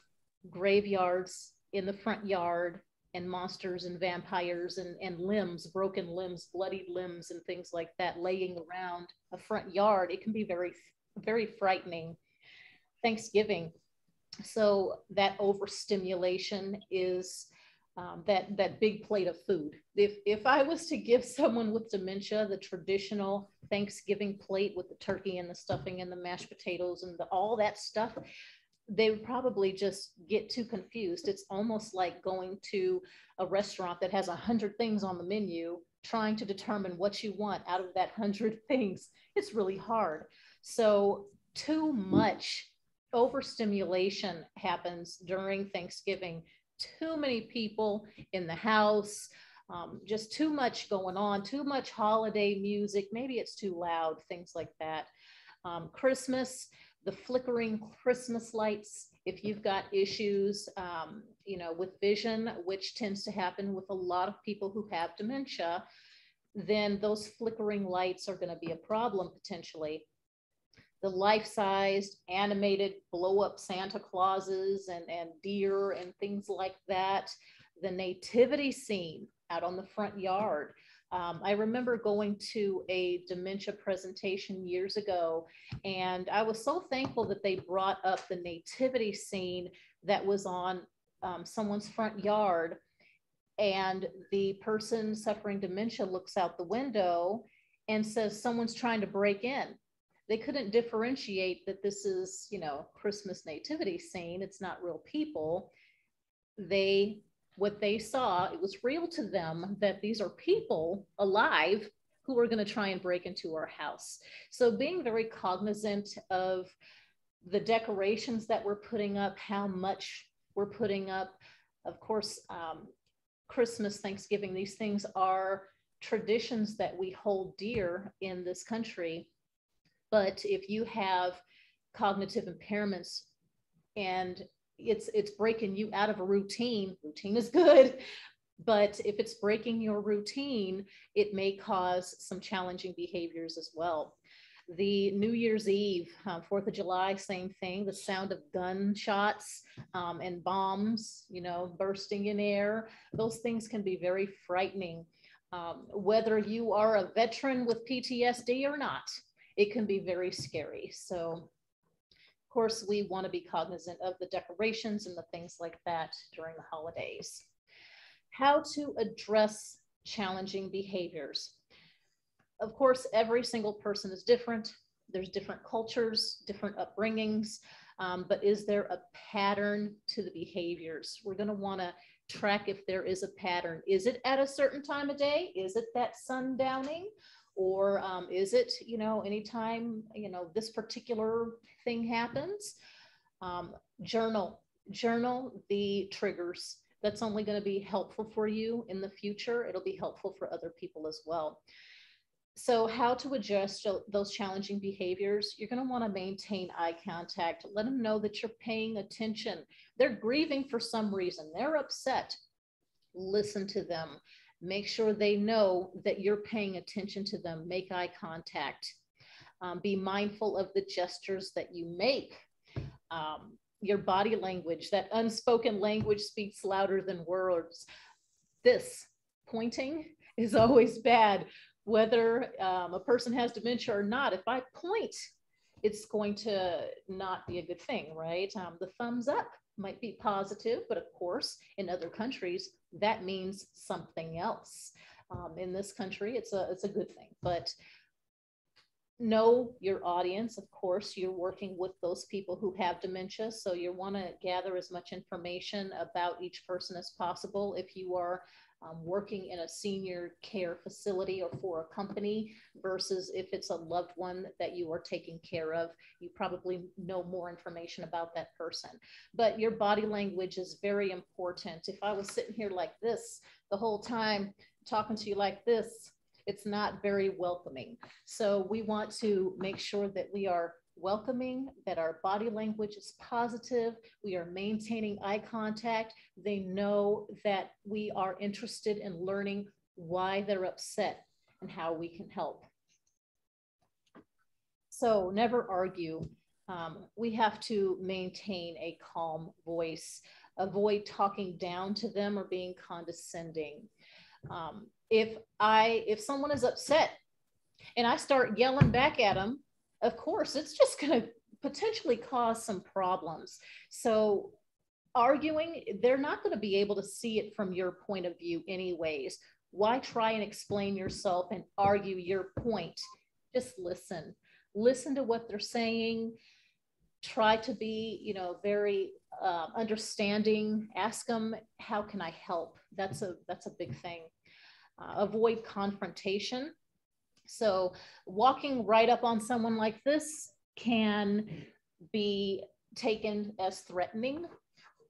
graveyards in the front yard and monsters and vampires and, and limbs, broken limbs, bloodied limbs, and things like that laying around a front yard, it can be very, very frightening. Thanksgiving. So that overstimulation is um, that that big plate of food. If if I was to give someone with dementia the traditional Thanksgiving plate with the turkey and the stuffing and the mashed potatoes and the, all that stuff, they would probably just get too confused. It's almost like going to a restaurant that has a hundred things on the menu, trying to determine what you want out of that hundred things. It's really hard. So too much overstimulation happens during Thanksgiving. Too many people in the house, um, just too much going on, too much holiday music. Maybe it's too loud, things like that. Um, Christmas, the flickering Christmas lights, if you've got issues, um, you know, with vision, which tends to happen with a lot of people who have dementia, then those flickering lights are going to be a problem potentially. The life-sized animated blow-up Santa Clauses and, and deer and things like that. The nativity scene out on the front yard. Um, I remember going to a dementia presentation years ago, and I was so thankful that they brought up the nativity scene that was on um, someone's front yard. And the person suffering dementia looks out the window and says, Someone's trying to break in. They couldn't differentiate that this is, you know, Christmas nativity scene. It's not real people. They what they saw, it was real to them that these are people alive who are going to try and break into our house. So being very cognizant of the decorations that we're putting up, how much we're putting up. Of course, um, Christmas, Thanksgiving, these things are traditions that we hold dear in this country. But if you have cognitive impairments and it's it's breaking you out of a routine, routine is good, but if it's breaking your routine, it may cause some challenging behaviors as well. The New Year's Eve, uh, Fourth of July, same thing. The sound of gunshots um, and bombs, you know, bursting in air. Those things can be very frightening. Um, whether you are a veteran with PTSD or not, it can be very scary. So, of course, we want to be cognizant of the decorations and the things like that during the holidays. How to address challenging behaviors of course, every single person is different. There's different cultures, different upbringings, um, but is there a pattern to the behaviors? We're going to want to track if there is a pattern. Is it at a certain time of day? Is it that sundowning? Or um, is it, you know, anytime, you know, this particular thing happens? Um, journal, journal the triggers. That's only going to be helpful for you in the future. It'll be helpful for other people as well so how to adjust those challenging behaviors you're going to want to maintain eye contact let them know that you're paying attention they're grieving for some reason they're upset listen to them make sure they know that you're paying attention to them. Make eye contact. Um, be mindful of the gestures that you make. Um, your body language that unspoken language speaks louder than words. This pointing is always bad whether um, a person has dementia or not, if I point, it's going to not be a good thing, right? Um, the thumbs up might be positive, but of course, in other countries, that means something else. Um, in this country, it's a it's a good thing, but know your audience. Of course, you're working with those people who have dementia, so you want to gather as much information about each person as possible. If you are um, working in a senior care facility or for a company versus if it's a loved one that you are taking care of. You probably know more information about that person. But your body language is very important. If I was sitting here like this the whole time, talking to you like this, it's not very welcoming. So we want to make sure that we are welcoming, that our body language is positive, we are maintaining eye contact. They know that we are interested in learning why they're upset and how we can help. So never argue. Um, we have to maintain a calm voice, avoid talking down to them or being condescending. Um, if I, if someone is upset and I start yelling back at them, of course, it's just going to potentially cause some problems. So, arguing, they're not going to be able to see it from your point of view, anyways. Why try and explain yourself and argue your point? Just listen. Listen to what they're saying. Try to be, you know, very uh, understanding. Ask them, "How can I help?" That's a that's a big thing. Uh, avoid confrontation so walking right up on someone like this can be taken as threatening.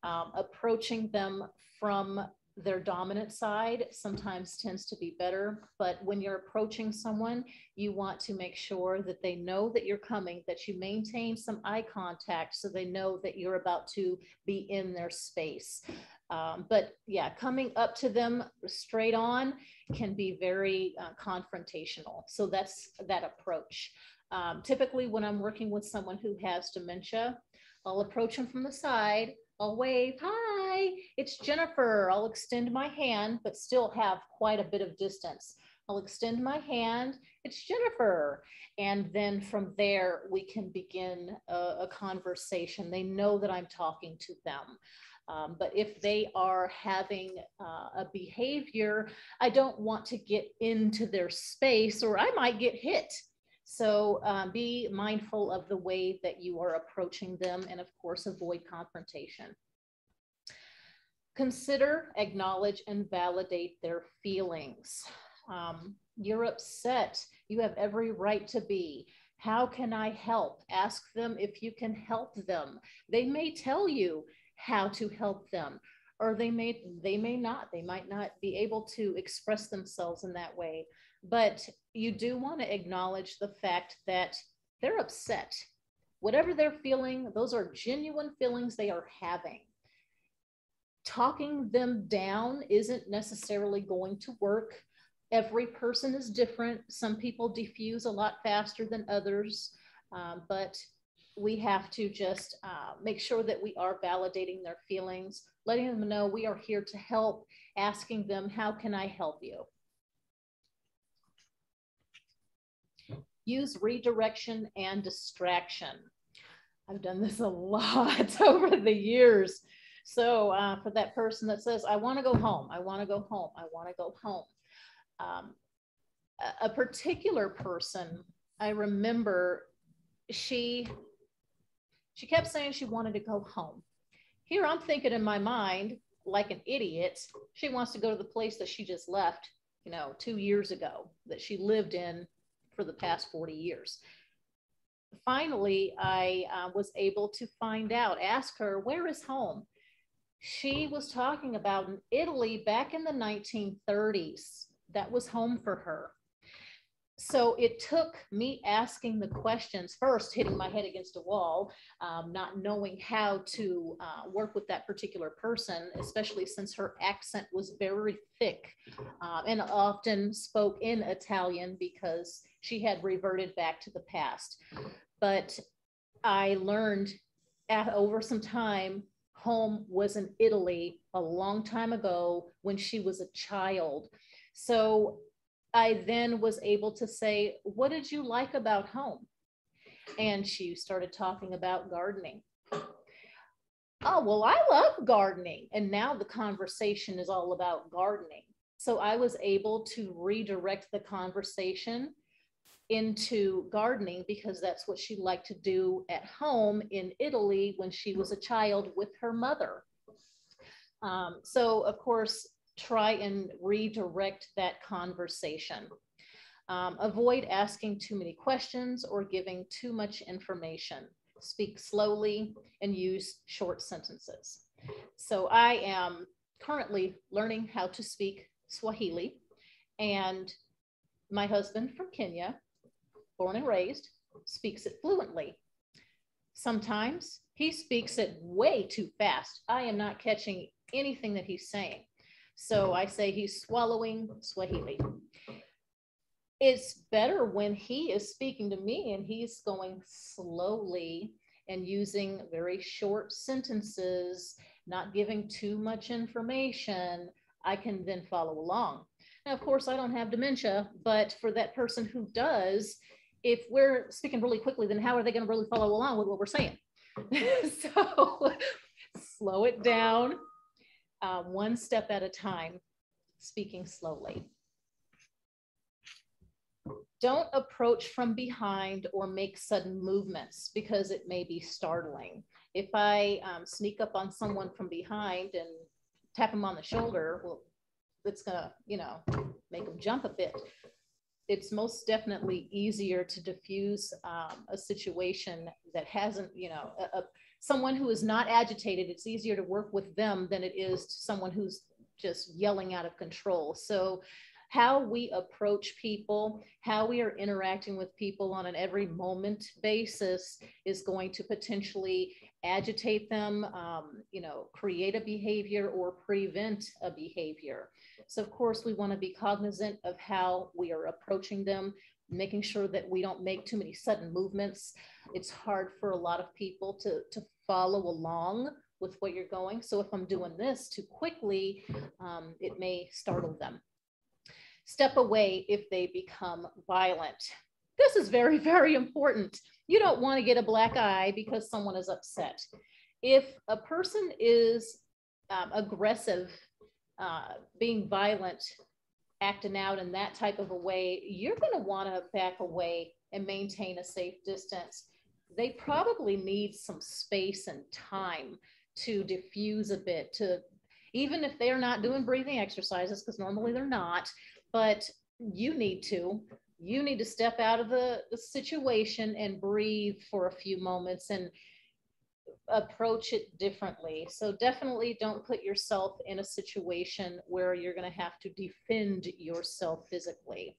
Um, approaching them from their dominant side sometimes tends to be better. But when you're approaching someone, you want to make sure that they know that you're coming, that you maintain some eye contact so they know that you're about to be in their space. Um, but yeah, coming up to them straight on can be very uh, confrontational. So that's that approach. Um, typically, when I'm working with someone who has dementia, I'll approach them from the side. I'll wave, hi, it's Jennifer. I'll extend my hand, but still have quite a bit of distance. I'll extend my hand, it's Jennifer. And then from there, we can begin a, a conversation. They know that I'm talking to them. Um, but if they are having uh, a behavior, I don't want to get into their space or I might get hit. So um, be mindful of the way that you are approaching them and of course avoid confrontation. Consider, acknowledge, and validate their feelings. Um, you're upset. You have every right to be. How can I help? Ask them if you can help them. They may tell you, how to help them or they may they may not they might not be able to express themselves in that way but you do want to acknowledge the fact that they're upset. Whatever they're feeling, those are genuine feelings they are having. Talking them down isn't necessarily going to work. Every person is different. Some people diffuse a lot faster than others, um, but we have to just uh, make sure that we are validating their feelings, letting them know we are here to help, asking them, How can I help you? Use redirection and distraction. I've done this a lot over the years. So, uh, for that person that says, I want to go home, I want to go home, I want to go home. Um, a particular person, I remember she she kept saying she wanted to go home. Here I'm thinking in my mind, like an idiot, she wants to go to the place that she just left, you know, two years ago, that she lived in for the past 40 years. Finally, I uh, was able to find out, ask her, where is home? She was talking about in Italy back in the 1930s. That was home for her so it took me asking the questions first, hitting my head against a wall, um, not knowing how to uh, work with that particular person, especially since her accent was very thick uh, and often spoke in Italian because she had reverted back to the past. But I learned at, over some time, home was in Italy a long time ago when she was a child. So I then was able to say, What did you like about home? And she started talking about gardening. Oh, well, I love gardening. And now the conversation is all about gardening. So I was able to redirect the conversation into gardening because that's what she liked to do at home in Italy when she was a child with her mother. Um, so, of course, try and redirect that conversation. Um, avoid asking too many questions or giving too much information. Speak slowly and use short sentences. So I am currently learning how to speak Swahili and my husband from Kenya, born and raised, speaks it fluently. Sometimes he speaks it way too fast. I am not catching anything that he's saying. So I say he's swallowing Swahili. It's better when he is speaking to me and he's going slowly and using very short sentences, not giving too much information. I can then follow along. Now, of course, I don't have dementia, but for that person who does, if we're speaking really quickly, then how are they going to really follow along with what we're saying? so slow it down, uh, one step at a time, speaking slowly. Don't approach from behind or make sudden movements because it may be startling. If I um, sneak up on someone from behind and tap them on the shoulder, well, it's gonna, you know, make them jump a bit. It's most definitely easier to diffuse um, a situation that hasn't, you know, a, a someone who is not agitated, it's easier to work with them than it is to someone who's just yelling out of control. So how we approach people, how we are interacting with people on an every moment basis is going to potentially agitate them, um, you know, create a behavior or prevent a behavior. So of course we want to be cognizant of how we are approaching them, making sure that we don't make too many sudden movements. It's hard for a lot of people to, to follow along with what you're going. So if I'm doing this too quickly, um, it may startle them. Step away if they become violent. This is very, very important. You don't want to get a black eye because someone is upset. If a person is um, aggressive, uh, being violent, acting out in that type of a way, you're going to want to back away and maintain a safe distance. They probably need some space and time to diffuse a bit, to even if they're not doing breathing exercises, because normally they're not, but you need to. You need to step out of the, the situation and breathe for a few moments and approach it differently. So definitely don't put yourself in a situation where you're going to have to defend yourself physically.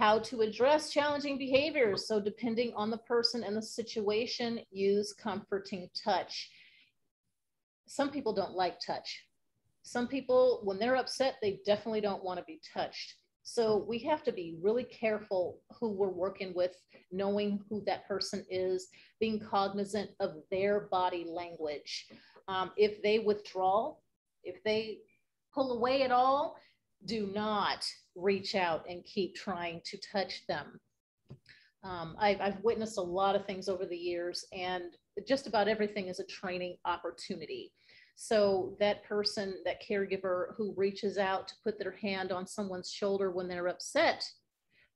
how to address challenging behaviors. So depending on the person and the situation, use comforting touch. Some people don't like touch. Some people, when they're upset, they definitely don't want to be touched. So we have to be really careful who we're working with, knowing who that person is, being cognizant of their body language. Um, if they withdraw, if they pull away at all, do not reach out and keep trying to touch them. Um, I've, I've witnessed a lot of things over the years, and just about everything is a training opportunity. So that person, that caregiver who reaches out to put their hand on someone's shoulder when they're upset,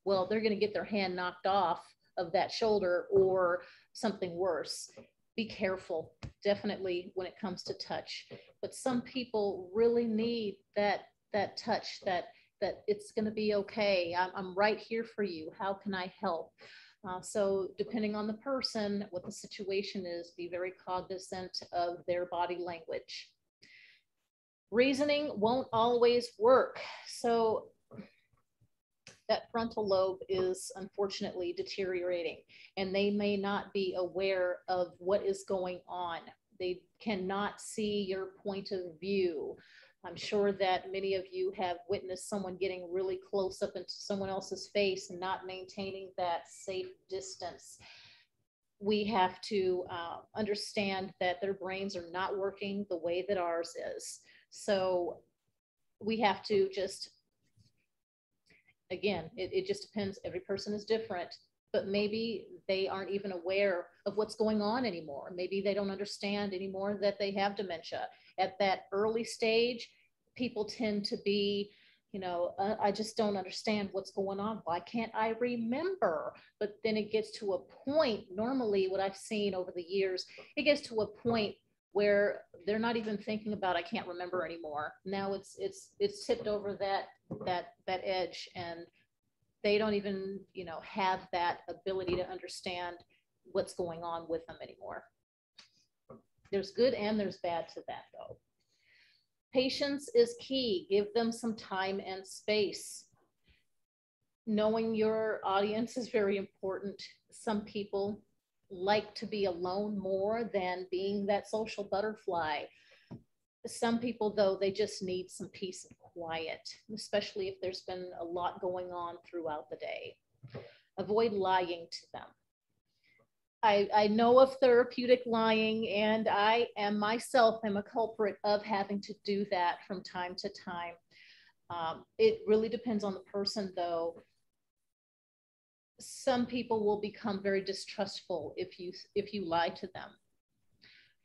well, they're going to get their hand knocked off of that shoulder or something worse. Be careful, definitely, when it comes to touch. But some people really need that that touch, that that it's going to be okay. I'm, I'm right here for you. How can I help? Uh, so depending on the person, what the situation is, be very cognizant of their body language. Reasoning won't always work. So that frontal lobe is unfortunately deteriorating and they may not be aware of what is going on. They cannot see your point of view. I'm sure that many of you have witnessed someone getting really close up into someone else's face and not maintaining that safe distance. We have to uh, understand that their brains are not working the way that ours is. So we have to just, again, it, it just depends. Every person is different, but maybe they aren't even aware of what's going on anymore. Maybe they don't understand anymore that they have dementia at that early stage, people tend to be, you know, uh, I just don't understand what's going on. Why can't I remember? But then it gets to a point, normally, what I've seen over the years, it gets to a point where they're not even thinking about I can't remember anymore. Now it's it's it's tipped over that that that edge and they don't even, you know, have that ability to understand what's going on with them anymore. There's good and there's bad to that though. Patience is key. Give them some time and space. Knowing your audience is very important. Some people like to be alone more than being that social butterfly. Some people, though, they just need some peace and quiet, especially if there's been a lot going on throughout the day. Avoid lying to them. I, I know of therapeutic lying and I am myself am a culprit of having to do that from time to time. Um, it really depends on the person though. Some people will become very distrustful if you if you lie to them.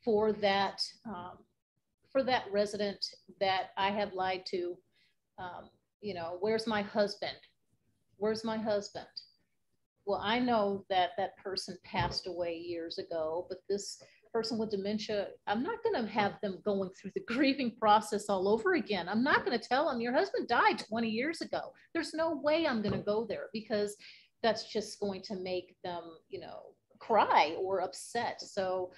For that um, for that resident that I have lied to, um, you know, where's my husband? Where's my husband? Well, I know that that person passed away years ago, but this person with dementia, I'm not going to have them going through the grieving process all over again. I'm not going to tell them your husband died 20 years ago. There's no way I'm going to go there because that's just going to make them, you know, cry or upset. So,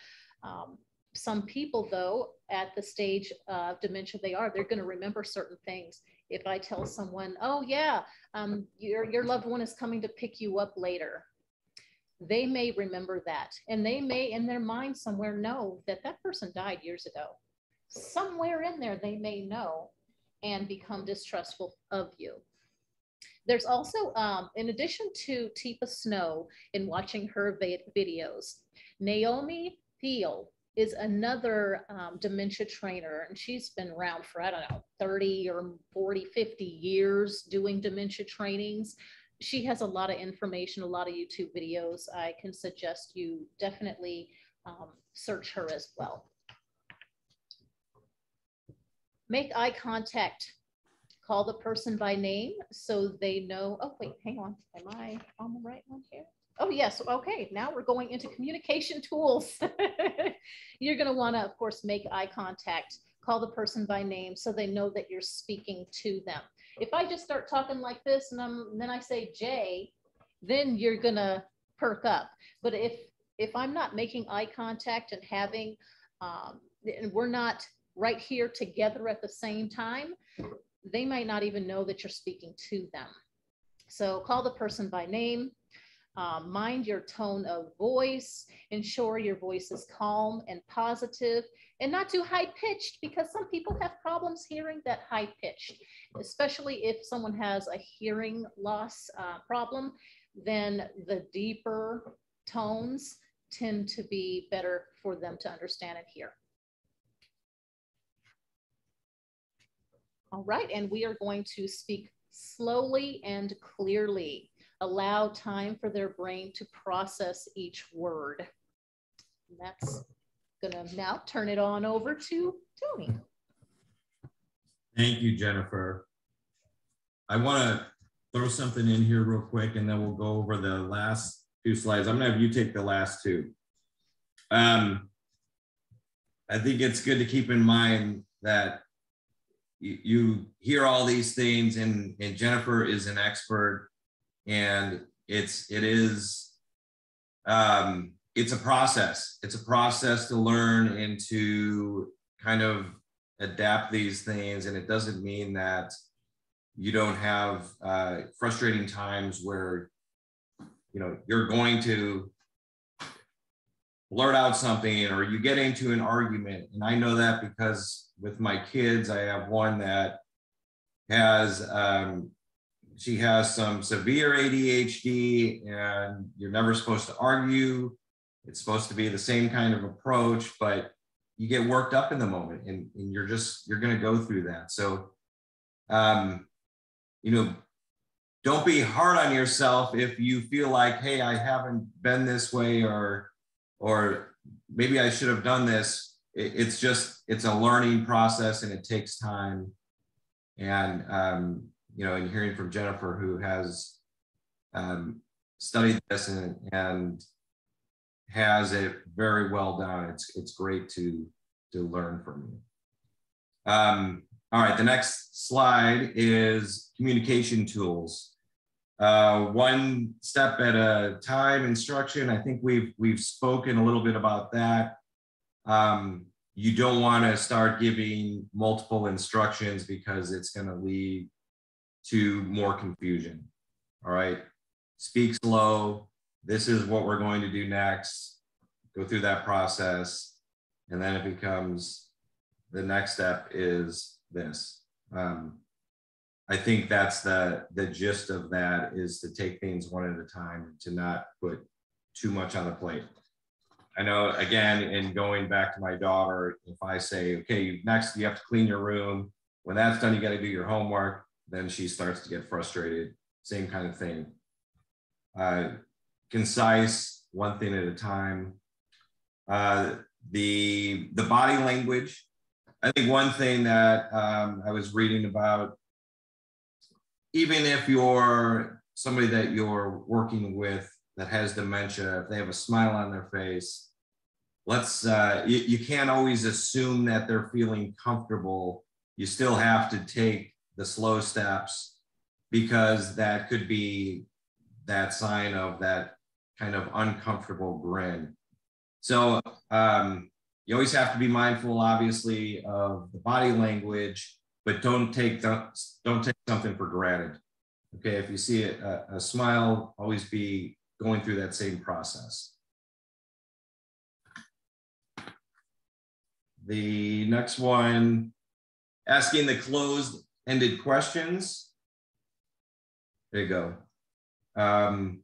um, some people, though, at the stage of dementia they are, they're going to remember certain things if I tell someone, oh yeah, um, your, your loved one is coming to pick you up later, they may remember that. And they may in their mind somewhere know that that person died years ago. Somewhere in there, they may know and become distrustful of you. There's also, um, in addition to Teepa Snow in watching her videos, Naomi Feil is another um, dementia trainer, and she's been around for, I don't know, 30 or 40, 50 years doing dementia trainings. She has a lot of information, a lot of YouTube videos. I can suggest you definitely um, search her as well. Make eye contact. Call the person by name so they know. Oh, wait, hang on. Am I on the right one here? Oh, yes. Okay. Now we're going into communication tools. you're going to want to, of course, make eye contact, call the person by name so they know that you're speaking to them. If I just start talking like this and, and then I say Jay, then you're going to perk up. But if if I'm not making eye contact and having, um, and we're not right here together at the same time, they might not even know that you're speaking to them. So call the person by name, um, mind your tone of voice, ensure your voice is calm and positive and not too high pitched because some people have problems hearing that high pitched, especially if someone has a hearing loss uh, problem, then the deeper tones tend to be better for them to understand and hear. All right, and we are going to speak slowly and clearly. Allow time for their brain to process each word. And that's gonna now turn it on over to Tony. Thank you, Jennifer. I want to throw something in here real quick and then we'll go over the last two slides. I'm gonna have you take the last two. Um, I think it's good to keep in mind that you, you hear all these things and, and Jennifer is an expert and it's, it is, um, it's a process. It's a process to learn and to kind of adapt these things. And it doesn't mean that you don't have uh, frustrating times where, you know, you're going to blurt out something or you get into an argument. And I know that because with my kids, I have one that has, um, she has some severe ADHD and you're never supposed to argue. It's supposed to be the same kind of approach, but you get worked up in the moment and, and you're just, you're going to go through that. So, um, you know, don't be hard on yourself if you feel like, hey, I haven't been this way or or maybe I should have done this. it's just it's a learning process and it takes time. And um, you know, and hearing from Jennifer, who has um, studied this and, and has it very well done, it's it's great to to learn from you. Um, all right, the next slide is communication tools uh, one step at a time instruction. I think we've we've spoken a little bit about that. Um, you don't want to start giving multiple instructions because it's going to lead to more confusion. All right, speak slow. This is what we're going to do next. Go through that process, and then it becomes the next step is this. Um, I think that's the the gist of that is to take things one at a time, to not put too much on the plate. I know again, in going back to my daughter, if I say, okay, next you have to clean your room. When that's done, you got to do your homework. Then she starts to get frustrated. Same kind of thing. Uh, concise, one thing at a time. Uh, the the body language. I think one thing that um, I was reading about even if you're somebody that you're working with that has dementia, if they have a smile on their face, let's, uh, you, you can't always assume that they're feeling comfortable. You still have to take the slow steps because that could be that sign of that kind of uncomfortable grin. So um, you always have to be mindful, obviously, of the body language but don't take don't take something for granted. Okay, if you see a, a smile, always be going through that same process. The next one, asking the closed-ended questions. There you go. Um,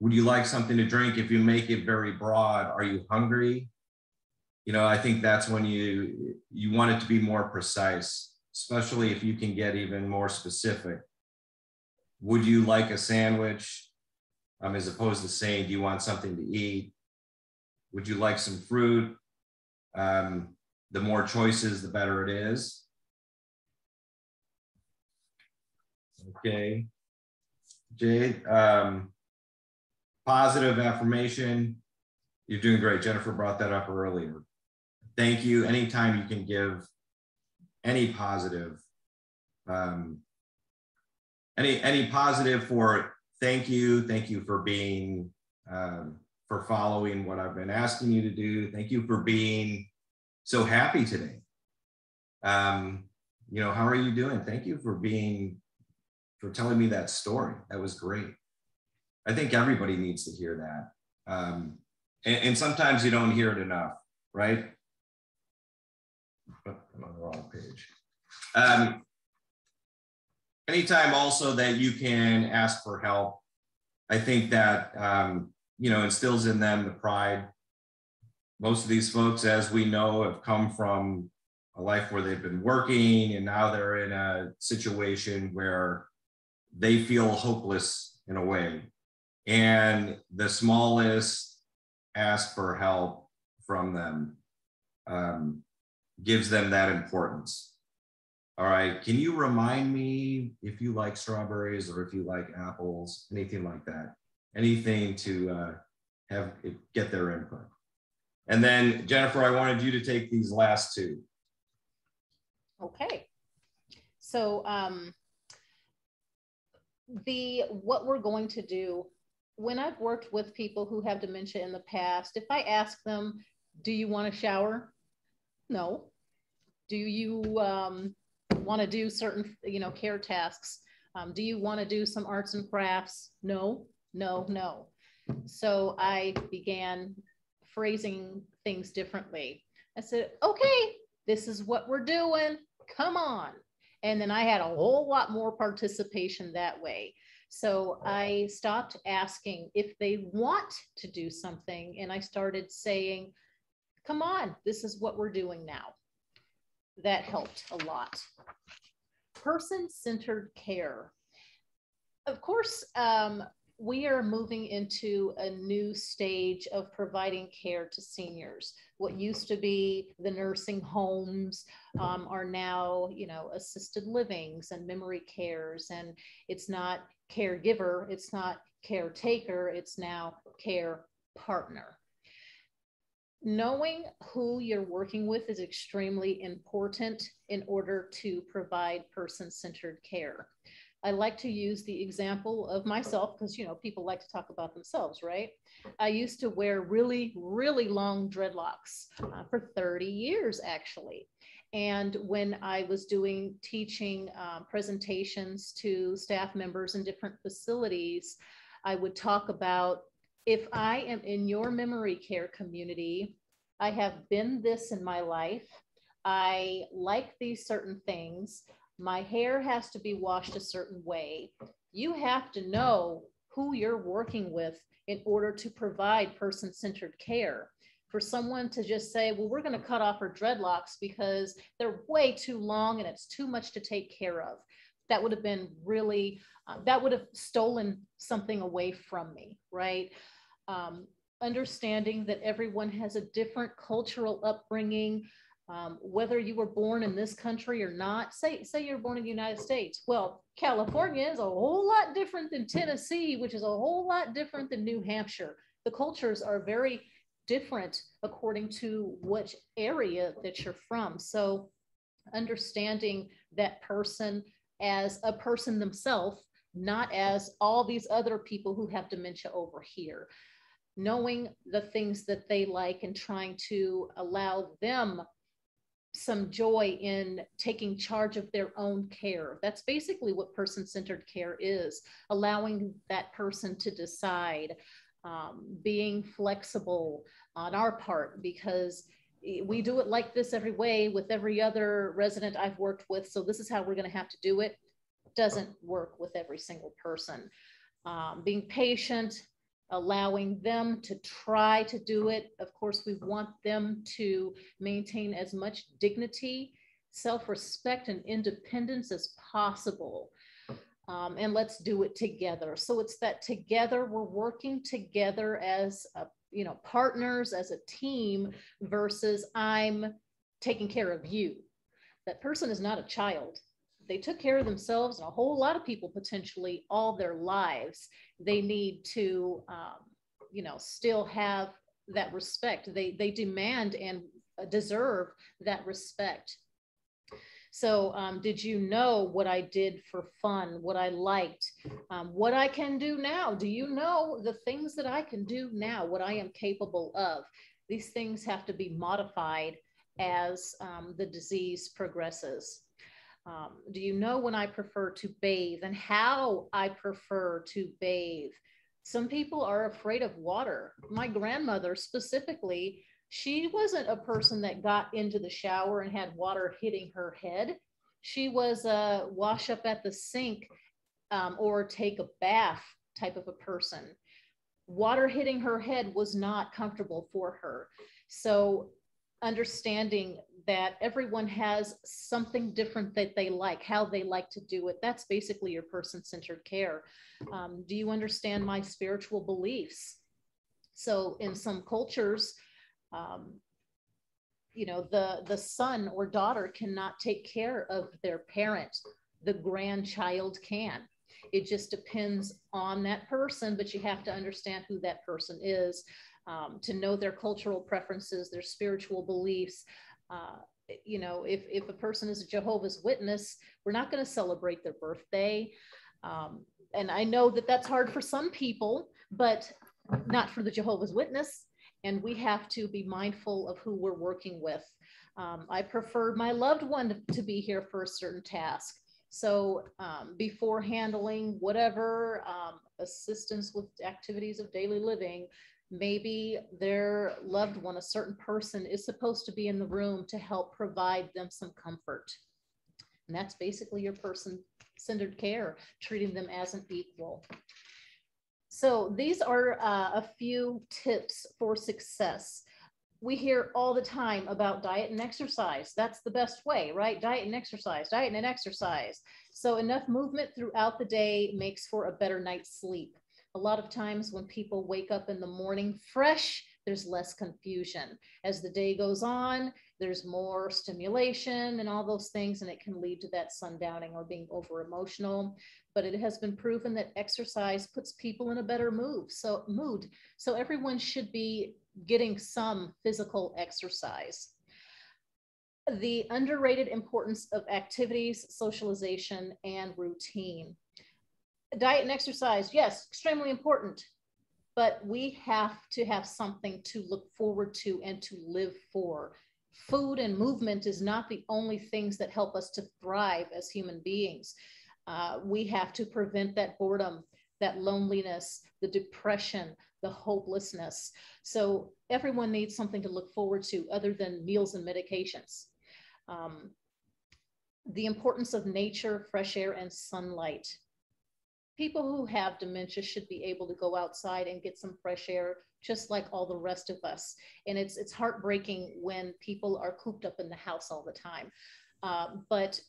would you like something to drink? If you make it very broad, are you hungry? You know, I think that's when you you want it to be more precise especially if you can get even more specific. Would you like a sandwich um, as opposed to saying, do you want something to eat? Would you like some fruit? Um, the more choices, the better it is. Okay. Jade, um, positive affirmation. You're doing great. Jennifer brought that up earlier. Thank you. Anytime you can give any positive, um, any any positive for thank you, thank you for being um, for following what I've been asking you to do. Thank you for being so happy today. Um, you know, how are you doing? Thank you for being for telling me that story. That was great. I think everybody needs to hear that. Um, and, and sometimes you don't hear it enough, right? I'm on the wrong page. Um, anytime also that you can ask for help, I think that, um, you know, instills in them the pride. Most of these folks, as we know, have come from a life where they've been working and now they're in a situation where they feel hopeless in a way. And the smallest ask for help from them um, gives them that importance. All right, can you remind me if you like strawberries or if you like apples, anything like that? Anything to uh, have get their input. And then Jennifer, I wanted you to take these last two. Okay. So um, the what we're going to do when I've worked with people who have dementia in the past, if I ask them, "Do you want to shower?" No. Do you um, want to do certain, you know, care tasks? Um, do you want to do some arts and crafts? No, no, no. So I began phrasing things differently. I said, "Okay, this is what we're doing. Come on." And then I had a whole lot more participation that way. So I stopped asking if they want to do something and I started saying, come on, this is what we're doing now. That helped a lot. Person centered care. Of course, um, we are moving into a new stage of providing care to seniors. What used to be the nursing homes um, are now, you know, assisted livings and memory cares. And it's not caregiver, it's not caretaker, it's now care partner. Knowing who you're working with is extremely important in order to provide person centered care. I like to use the example of myself because, you know, people like to talk about themselves, right? I used to wear really, really long dreadlocks uh, for 30 years, actually. And when I was doing teaching uh, presentations to staff members in different facilities, I would talk about if I am in your memory care community, I have been this in my life. I like these certain things my hair has to be washed a certain way. You have to know who you're working with in order to provide person centered care. For someone to just say, well, we're going to cut off her dreadlocks because they're way too long and it's too much to take care of. That would have been really, uh, that would have stolen something away from me, right? Um, understanding that everyone has a different cultural upbringing, um, whether you were born in this country or not, say, say you're born in the United States. Well, California is a whole lot different than Tennessee, which is a whole lot different than New Hampshire. The cultures are very different according to which area that you're from. So understanding that person as a person themselves, not as all these other people who have dementia over here. Knowing the things that they like and trying to allow them some joy in taking charge of their own care. That's basically what person centered care is allowing that person to decide, um, being flexible on our part because we do it like this every way with every other resident I've worked with. So this is how we're going to have to do it. Doesn't work with every single person. Um, being patient, allowing them to try to do it. Of course, we want them to maintain as much dignity, self respect, and independence as possible. Um, and let's do it together. So it's that together, we're working together as a, you know partners as a team versus I'm taking care of you. That person is not a child they took care of themselves and a whole lot of people potentially all their lives. They need to um, you know still have that respect. They they demand and deserve that respect. So um, did you know what i did for fun what i liked? Um, what i can do now? Do you know the things that i can do now what i am capable of? These things have to be modified as um, the disease progresses Um, do you know when I prefer to bathe and how I prefer to bathe? Some people are afraid of water. My grandmother specifically, she wasn't a person that got into the shower and had water hitting her head. She was a wash up at the sink um, or take a bath type of a person. Water hitting her head was not comfortable for her. So understanding that everyone has something different that they like, how they like to do it. That's basically your person centered care. Um, do you understand my spiritual beliefs? So, in some cultures, um, you know, the, the son or daughter cannot take care of their parent, the grandchild can. It just depends on that person, but you have to understand who that person is um, to know their cultural preferences, their spiritual beliefs. Uh, you know, if, if a person is a Jehovah's Witness, we're not going to celebrate their birthday. Um, and I know that that's hard for some people, but not for the Jehovah's Witness. And we have to be mindful of who we're working with. Um, I prefer my loved one to be here for a certain task. So um, before handling whatever um, assistance with activities of daily living, maybe their loved one, a certain person, is supposed to be in the room to help provide them some comfort. And that's basically your person centered care, treating them as an equal. So these are uh, a few tips for success. We hear all the time about diet and exercise. That's the best way, right? Diet and exercise, diet and exercise. So enough movement throughout the day makes for a better night's sleep a lot of times when people wake up in the morning fresh, there's less confusion. As the day goes on, there's more stimulation and all those things, and it can lead to that sundowning or being over emotional. But it has been proven that exercise puts people in a better mood. So mood. So everyone should be getting some physical exercise. The underrated importance of activities, socialization, and routine diet and exercise, yes, extremely important, but we have to have something to look forward to and to live for. Food and movement is not the only things that help us to thrive as human beings. Uh, we have to prevent that boredom, that loneliness, the depression, the hopelessness. So everyone needs something to look forward to other than meals and medications. Um, the importance of nature, fresh air, and sunlight people who have dementia should be able to go outside and get some fresh air just like all the rest of us. And it's it's heartbreaking when people are cooped up in the house all the time. Uh, but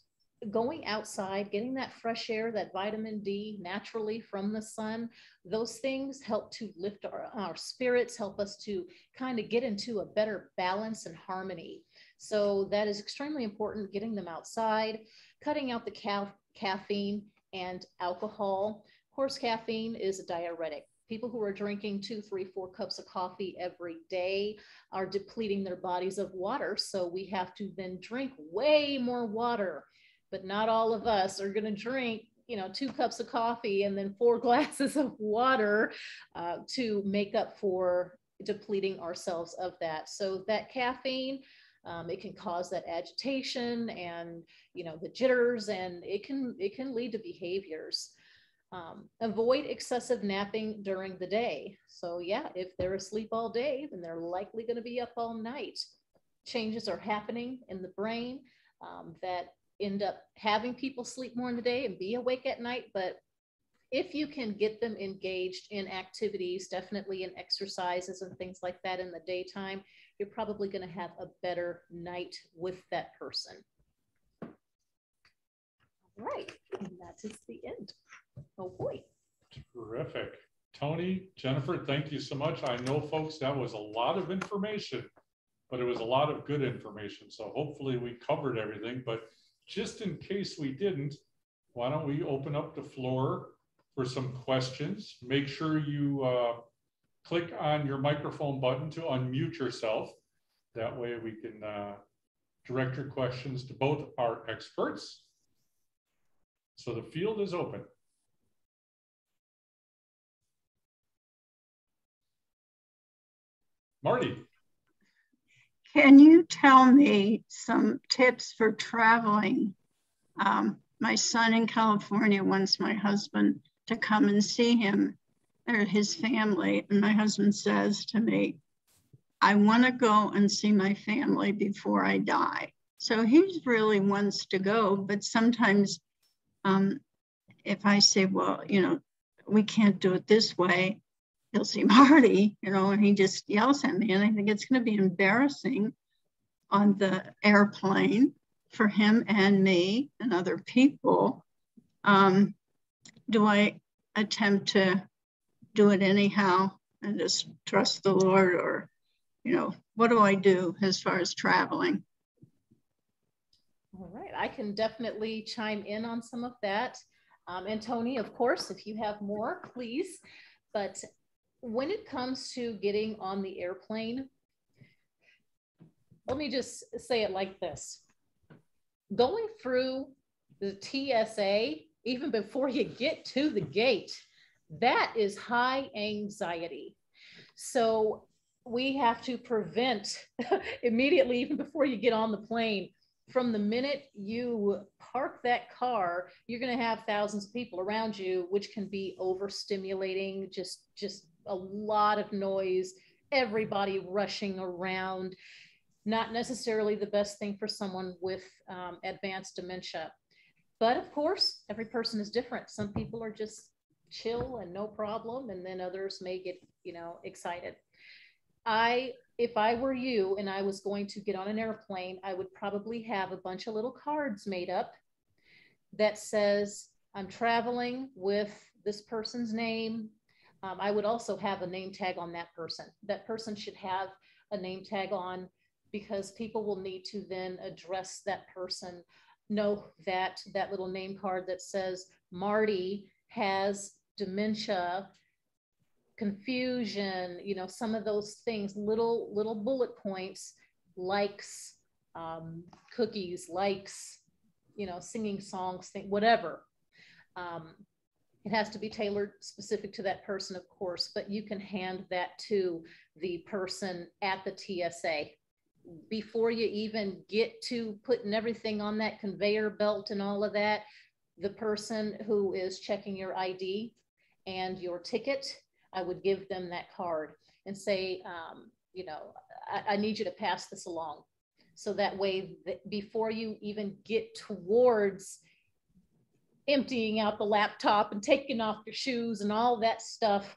going outside getting that fresh air that vitamin d naturally from the sun those things help to lift our, our spirits help us to kind of get into a better balance and harmony. So that is extremely important getting them outside cutting out the ca- caffeine and alcohol. Of course, caffeine is a diuretic. People who are drinking two, three, four cups of coffee every day are depleting their bodies of water. So we have to then drink way more water. But not all of us are going to drink you know two cups of coffee and then four glasses of water uh, to make up for depleting ourselves of that so that caffeine um, it can cause that agitation and you know the jitters, and it can it can lead to behaviors. Um, avoid excessive napping during the day. So yeah, if they're asleep all day, then they're likely going to be up all night. Changes are happening in the brain um, that end up having people sleep more in the day and be awake at night. But if you can get them engaged in activities, definitely in exercises and things like that in the daytime, you're probably going to have a better night with that person. All right, and that is the end. Oh boy. Terrific. Tony, Jennifer, thank you so much. I know, folks, that was a lot of information, but it was a lot of good information. So hopefully we covered everything. But just in case we didn't, why don't we open up the floor for some questions? Make sure you uh, click on your microphone button to unmute yourself. That way we can uh, direct your questions to both our experts. So the field is open. Marty. Can you tell me some tips for traveling Um, my son in California wants my husband to come and see him or his family. And my husband says to me, I want to go and see my family before I die. So he really wants to go, but sometimes um, if I say, well, you know, we can't do it this way, he'll see Marty, you know, and he just yells at me. And I think it's going to be embarrassing on the airplane for him and me and other people. Um, do I attempt to do it anyhow and just trust the Lord or, you know, what do I do as far as traveling? All right, I can definitely chime in on some of that. Um, and Tony, of course, if you have more, please. But when it comes to getting on the airplane, let me just say it like this going through the TSA, even before you get to the gate, that is high anxiety. So we have to prevent immediately, even before you get on the plane, from the minute you park that car, you're going to have thousands of people around you, which can be overstimulating, just just a lot of noise, everybody rushing around. Not necessarily the best thing for someone with um, advanced dementia. But of course, every person is different. Some people are just chill and no problem, and then others may get, you know, excited. I if I were you and I was going to get on an airplane, I would probably have a bunch of little cards made up that says, I'm traveling with this person's name. Um, I would also have a name tag on that person. That person should have a name tag on because people will need to then address that person. Know that that little name card that says Marty has dementia confusion, you know, some of those things, little, little bullet points, likes, um, cookies, likes, you know, singing songs, thing, whatever. Um, it has to be tailored specific to that person, of course, but you can hand that to the person at the TSA before you even get to putting everything on that conveyor belt and all of that. The person who is checking your ID and your ticket I would give them that card and say, um, you know, I, I, need you to pass this along. So that way, that before you even get towards emptying out the laptop and taking off your shoes and all that stuff,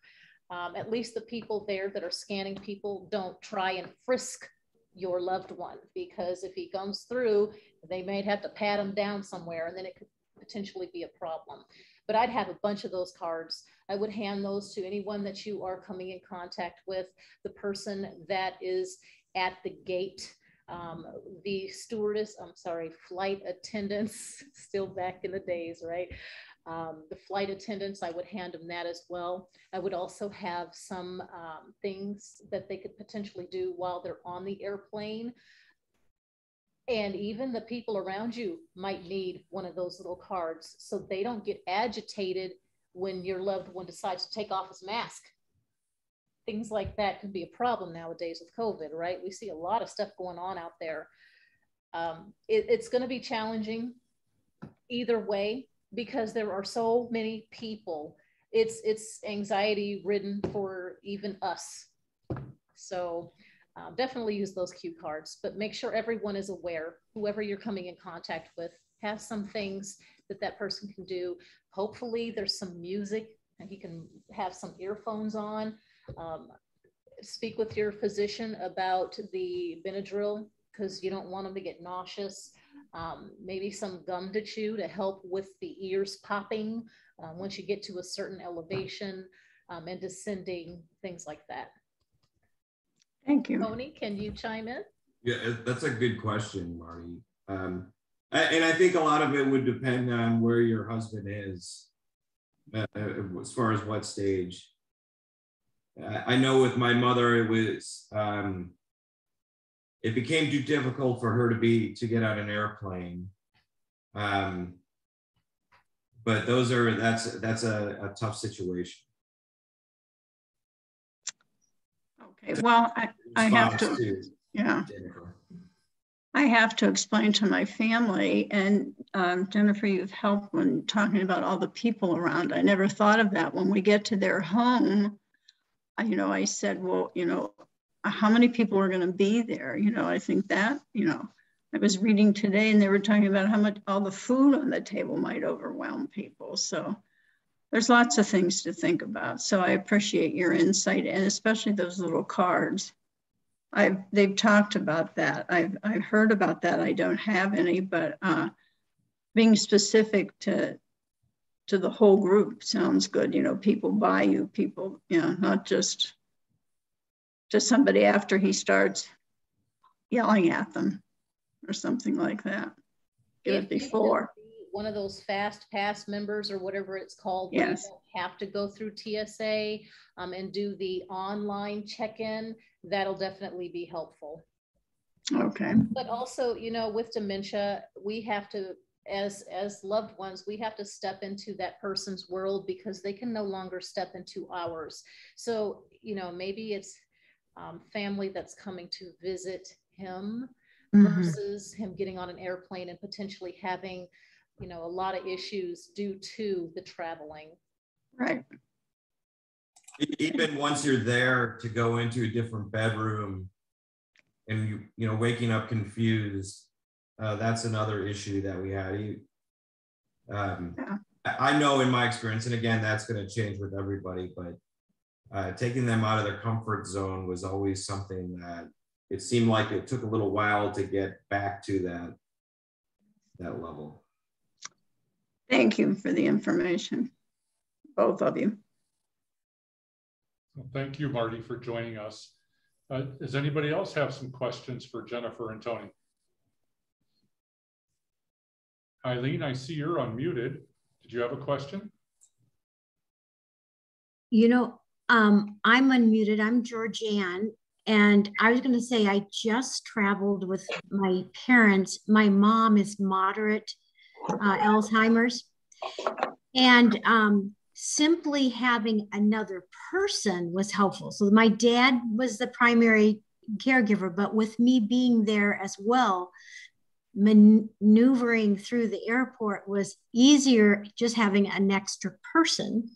um, at least the people there that are scanning people don't try and frisk your loved one because if he comes through, they may have to pat him down somewhere and then it could potentially be a problem but I'd have a bunch of those cards. I would hand those to anyone that you are coming in contact with, the person that is at the gate, um, the stewardess, I'm sorry, flight attendants, still back in the days, right? Um, the flight attendants, I would hand them that as well. I would also have some um, things that they could potentially do while they're on the airplane and even the people around you might need one of those little cards so they don't get agitated when your loved one decides to take off his mask. Things like that can be a problem nowadays with COVID, right? We see a lot of stuff going on out there. Um, it, it's going to be challenging either way because there are so many people. It's it's anxiety ridden for even us. So um, definitely use those cue cards, but make sure everyone is aware, whoever you're coming in contact with, have some things that that person can do. Hopefully there's some music and he can have some earphones on. Um, speak with your physician about the Benadryl because you don't want them to get nauseous. Um, maybe some gum to chew to help with the ears popping um, once you get to a certain elevation um, and descending, things like that. Thank you. Tony, can you chime in? Yeah, that's a good question, Marty. Um, and I think a lot of it would depend on where your husband is, uh, as far as what stage. I know with my mother, it was um, it became too difficult for her to be to get on an airplane. Um, but those are that's that's a, a tough situation. Okay, well, I, I have to, yeah. I have to explain to my family, and um, Jennifer, you've helped when talking about all the people around. I never thought of that. When we get to their home, I, you know, I said, well, you know, how many people are going to be there? You know, I think that, you know, I was reading today and they were talking about how much all the food on the table might overwhelm people. So there's lots of things to think about. So I appreciate your insight and especially those little cards. I've they've talked about that. I've I've heard about that. I don't have any, but uh, being specific to to the whole group sounds good. You know, people buy you, people, you know, not just to somebody after he starts yelling at them or something like that. Give it before. One of those fast pass members or whatever it's called. Yes. have to go through TSA um, and do the online check-in. That'll definitely be helpful. Okay. But also, you know, with dementia, we have to, as as loved ones, we have to step into that person's world because they can no longer step into ours. So, you know, maybe it's um, family that's coming to visit him mm-hmm. versus him getting on an airplane and potentially having, you know, a lot of issues due to the traveling. Right. Even once you're there to go into a different bedroom and you, you know, waking up confused, uh, that's another issue that we had. You, um, yeah. I know in my experience, and again, that's going to change with everybody, but uh, taking them out of their comfort zone was always something that it seemed like it took a little while to get back to that that level. Thank you for the information, both of you. Well, thank you, Marty, for joining us. Uh, does anybody else have some questions for Jennifer and Tony? Eileen, I see you're unmuted. Did you have a question? You know, um, I'm unmuted. I'm Georgianne. And I was going to say, I just traveled with my parents. My mom is moderate uh, Alzheimer's. And um, simply having another person was helpful. So my dad was the primary caregiver, but with me being there as well, maneuvering through the airport was easier just having an extra person.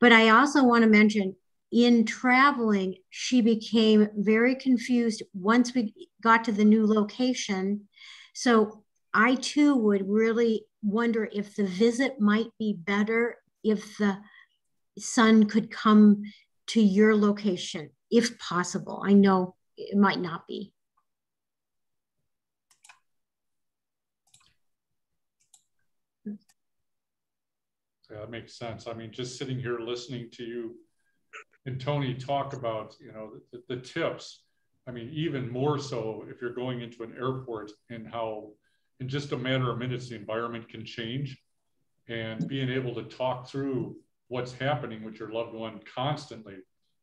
But I also want to mention in traveling, she became very confused once we got to the new location. So I too would really wonder if the visit might be better if the son could come to your location, if possible. I know it might not be. Yeah, that makes sense. I mean, just sitting here listening to you and Tony talk about, you know, the, the tips. I mean, even more so if you're going into an airport and how in just a matter of minutes, the environment can change and being able to talk through what's happening with your loved one constantly.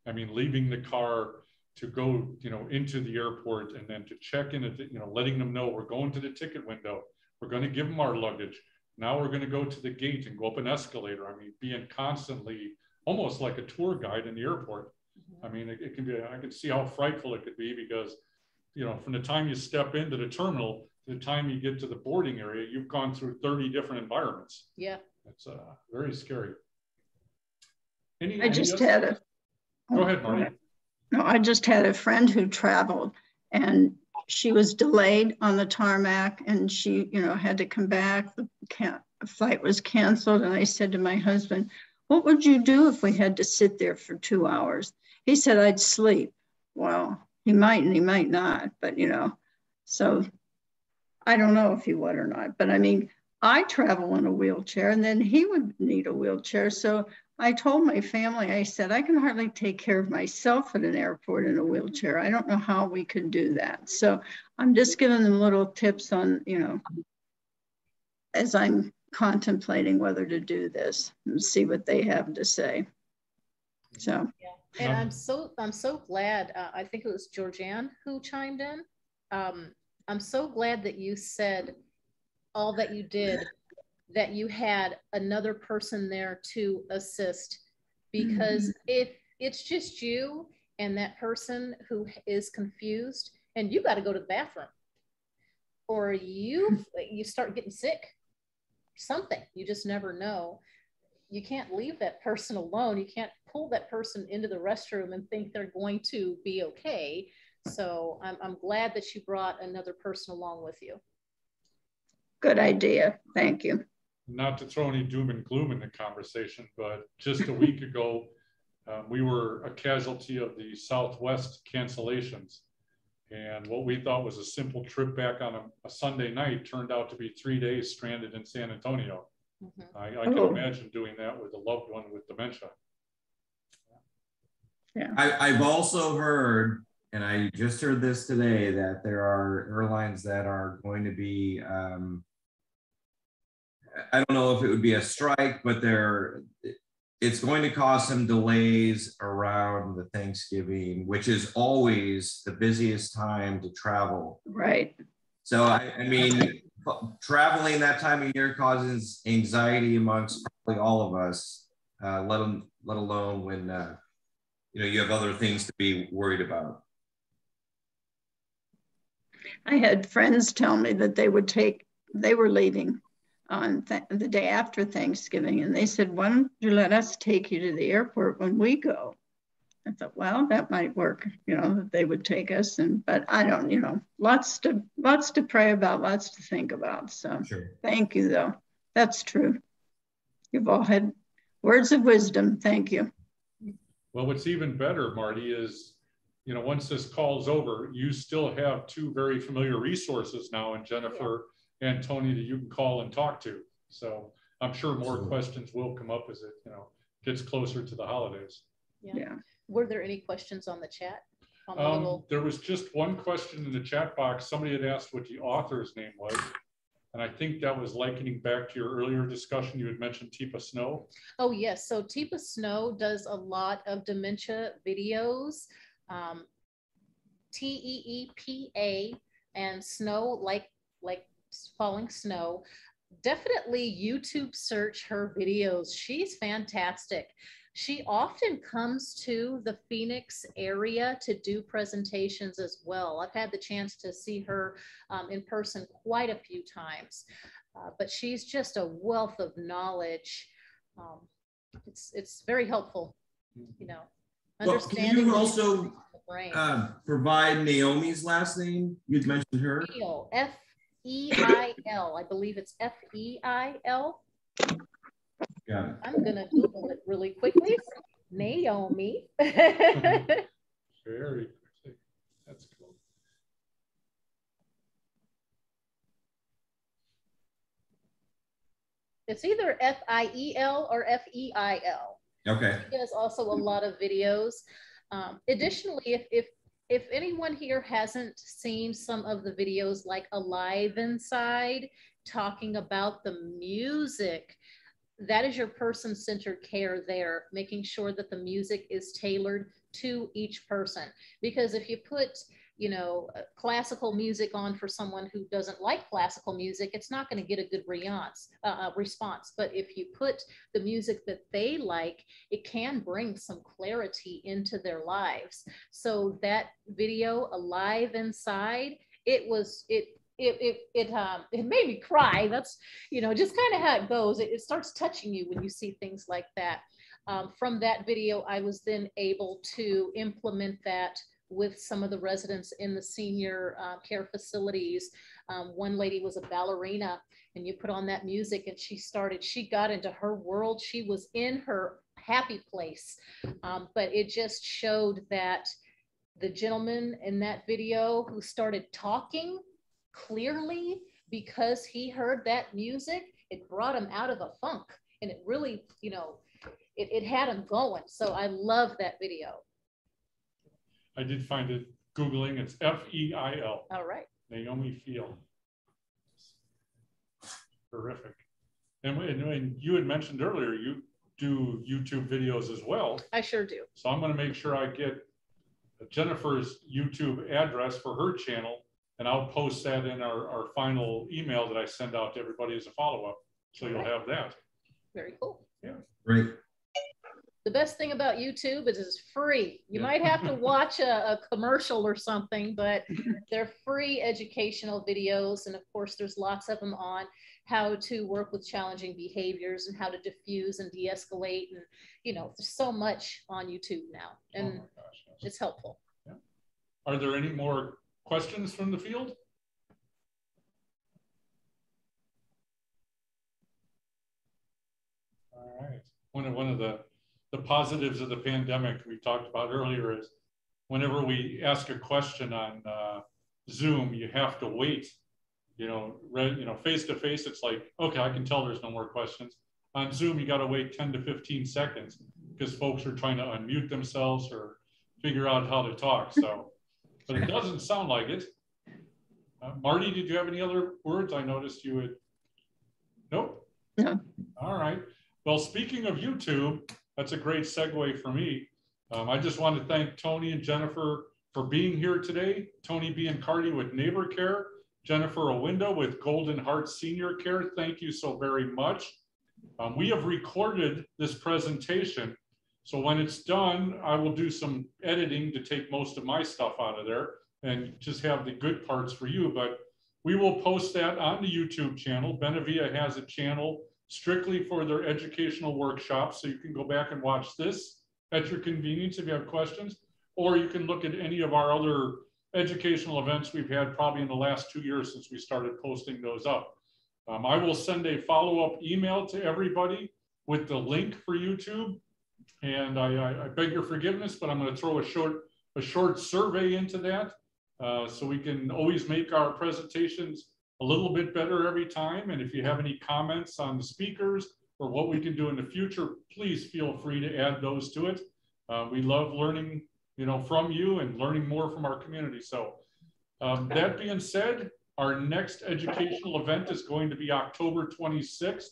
I mean, leaving the car to go, you know, into the airport and then to check in, at the, you know, letting them know we're going to the ticket window. We're going to give them our luggage. Now we're going to go to the gate and go up an escalator. I mean, being constantly almost like a tour guide in the airport. Mm-hmm. I mean, it, it, can be, I can see how frightful it could be because, you know, from the time you step into the terminal the time you get to the boarding area, you've gone through 30 different environments. Yeah. It's uh, very scary. Any, I just had a. Go ahead, Marty. No, I just had a friend who traveled and she was delayed on the tarmac and she, you know, had to come back. The flight was canceled. And I said to my husband, What would you do if we had to sit there for two hours? He said, I'd sleep. Well, he might and he might not, but you know, so I don't know if he would or not. But I mean, I travel in a wheelchair and then he would need a wheelchair. So I told my family, I said, I can hardly take care of myself at an airport in a wheelchair. I don't know how we could do that. So I'm just giving them little tips on, you know, as I'm contemplating whether to do this and see what they have to say. So, yeah. and I'm so I'm so glad. Uh, I think it was Georgianne who chimed in. Um, I'm so glad that you said all that you did that you had another person there to assist because mm-hmm. if it's just you and that person who is confused and you got to go to the bathroom or you you start getting sick. Something you just never know. You can't leave that person alone. You can't pull that person into the restroom and think they're going to be okay. So I'm, I'm glad that you brought another person along with you. Good idea. Thank you. Not to throw any doom and gloom in the conversation, but just a week ago, um, we were a casualty of the Southwest cancellations. And what we thought was a simple trip back on a, a Sunday night turned out to be three days stranded in San Antonio. Mm-hmm. I, I can oh. imagine doing that with a loved one with dementia. Yeah. I, I've also heard, and I just heard this today, that there are airlines that are going to be um, I don't know if it would be a strike, but there it's going to cause some delays around the Thanksgiving, which is always the busiest time to travel. Right. So I, I mean, traveling that time of year causes anxiety amongst probably all of us. Uh, let them, let alone when uh, you know you have other things to be worried about. I had friends tell me that they would take they were leaving on th- the day after Thanksgiving, and they said, "Why don't you let us take you to the airport when we go?" I thought, well, that might work, you know, that they would take us, and but I don't, you know, lots to lots to pray about, lots to think about. So, sure. thank you, though. That's true. You've all had words of wisdom. Thank you. Well, what's even better, Marty, is you know, once this call's over, you still have two very familiar resources now in Jennifer and Tony that you can call and talk to. So I'm sure more Absolutely. questions will come up as it, you know, gets closer to the holidays. Yeah. yeah. Were there any questions on the chat? On the um, little... There was just one question in the chat box. Somebody had asked what the author's name was. And I think that was likening back to your earlier discussion. You had mentioned Teepa Snow. Oh, yes. So Teepa Snow does a lot of dementia videos. Um, T E E P A and snow like like falling snow. Definitely YouTube search her videos. She's fantastic. She often comes to the Phoenix area to do presentations as well. I've had the chance to see her um, in person quite a few times, uh, but she's just a wealth of knowledge. Um, it's it's very helpful, you know. Well, can you also uh, provide Naomi's last name? You'd mentioned her. F E I L. I believe it's F E I L. Yeah. I'm gonna Google it really quickly. Naomi. Very quickly. That's cool. It's either F I E L or F E I L. Okay. He does also a lot of videos. Um, additionally, if, if if anyone here hasn't seen some of the videos like Alive Inside, talking about the music, that is your person centered care there, making sure that the music is tailored to each person. Because if you put you know, uh, classical music on for someone who doesn't like classical music, it's not going to get a good response, uh, uh, response. But if you put the music that they like, it can bring some clarity into their lives. So that video, Alive Inside, it was, it, it, it, it, um, it made me cry. That's, you know, just kind of how it goes. It, it starts touching you when you see things like that. Um, from that video, I was then able to implement that with some of the residents in the senior uh, care facilities. Um, one lady was a ballerina and you put on that music and she started, she got into her world. She was in her happy place. Um, but it just showed that the gentleman in that video who started talking clearly because he heard that music, it brought him out of a funk and it really, you know, it, it had him going. So I love that video. I did find it Googling. It's F E I L. All right. Naomi Feil. Terrific. And, and, and you had mentioned earlier, you do YouTube videos as well. I sure do. So I'm going to make sure I get Jennifer's YouTube address for her channel, and I'll post that in our, our final email that I send out to everybody as a follow up. So you'll have that. Very cool. Yeah. Great. The best thing about YouTube is it's free. You Yeah. might have to watch a, a commercial or something, but they're free educational videos. And of course, there's lots of them on how to work with challenging behaviors and how to diffuse and de-escalate. And, you know, there's so much on YouTube now Oh and my gosh, it's helpful. Are there any more questions from the field? All right. One of, one of the, the positives of the pandemic we talked about earlier is whenever we ask a question on uh, Zoom, you have to wait. You know, re, you know, face to face, it's like, okay, I can tell there's no more questions. On Zoom, you got to wait 10 to 15 seconds because folks are trying to unmute themselves or figure out how to talk. So, but it doesn't sound like it. Uh, Marty, did you have any other words? I noticed you had. Nope. No. All right. Well, speaking of YouTube, that's a great segue for me. Um, I just want to thank Tony and Jennifer for being here today. Tony B and Biancardi with NeighborCare, Jennifer Awinda with Golden Heart Senior Care. Thank you so very much. Um, we have recorded this presentation. So when it's done, I will do some editing to take most of my stuff out of there and just have the good parts for you. But we will post that on the YouTube channel. Benevilla has a channel strictly for their educational workshops. So you can go back and watch this at your convenience if you have questions, or you can look at any of our other educational events we've had probably in the last two years since we started posting those up. Um, I will send a follow-up email to everybody with the link for YouTube. And I, I, beg your forgiveness, but I'm going to throw a short, a short survey into that. Uh, so we can always make our presentations a little bit better every time. And if you have any comments on the speakers or what we can do in the future, please feel free to add those to it. Uh, we love learning, you know, from you and learning more from our community. So um, that being said, our next educational event is going to be October 26th.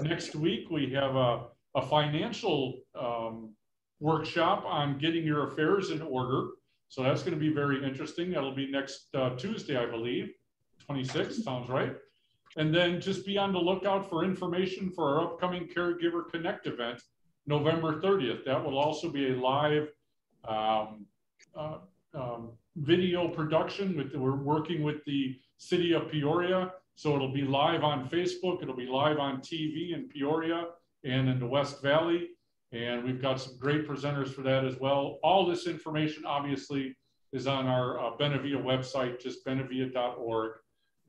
Next week, we have a, a financial um, workshop on getting your affairs in order. So that's going to be very interesting. That'll be next uh, Tuesday, I believe. 26, sounds right. And then just be on the lookout for information for our upcoming Caregiver Connect event, November 30th. That will also be a live um, uh, um, video production. With we're working with the city of Peoria, so it'll be live on Facebook. It'll be live on TV in Peoria and in the West Valley. And we've got some great presenters for that as well. All this information, obviously, is on our uh, Benevilla website, just benevilla.org.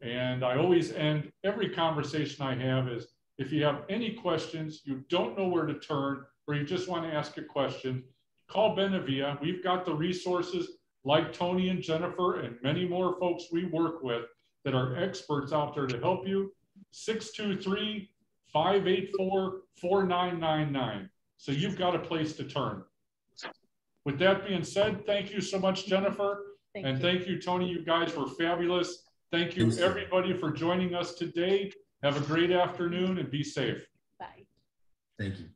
And I always end every conversation I have is if you have any questions, you don't know where to turn, or you just want to ask a question, call Benevilla. We've got the resources like Tony and Jennifer and many more folks we work with that are experts out there to help you. 623 584 4999. So you've got a place to turn. With that being said, thank you so much, Jennifer. Thank and you. thank you, Tony. You guys were fabulous. Thank you, everybody, for joining us today. Have a great afternoon and be safe. Bye. Thank you.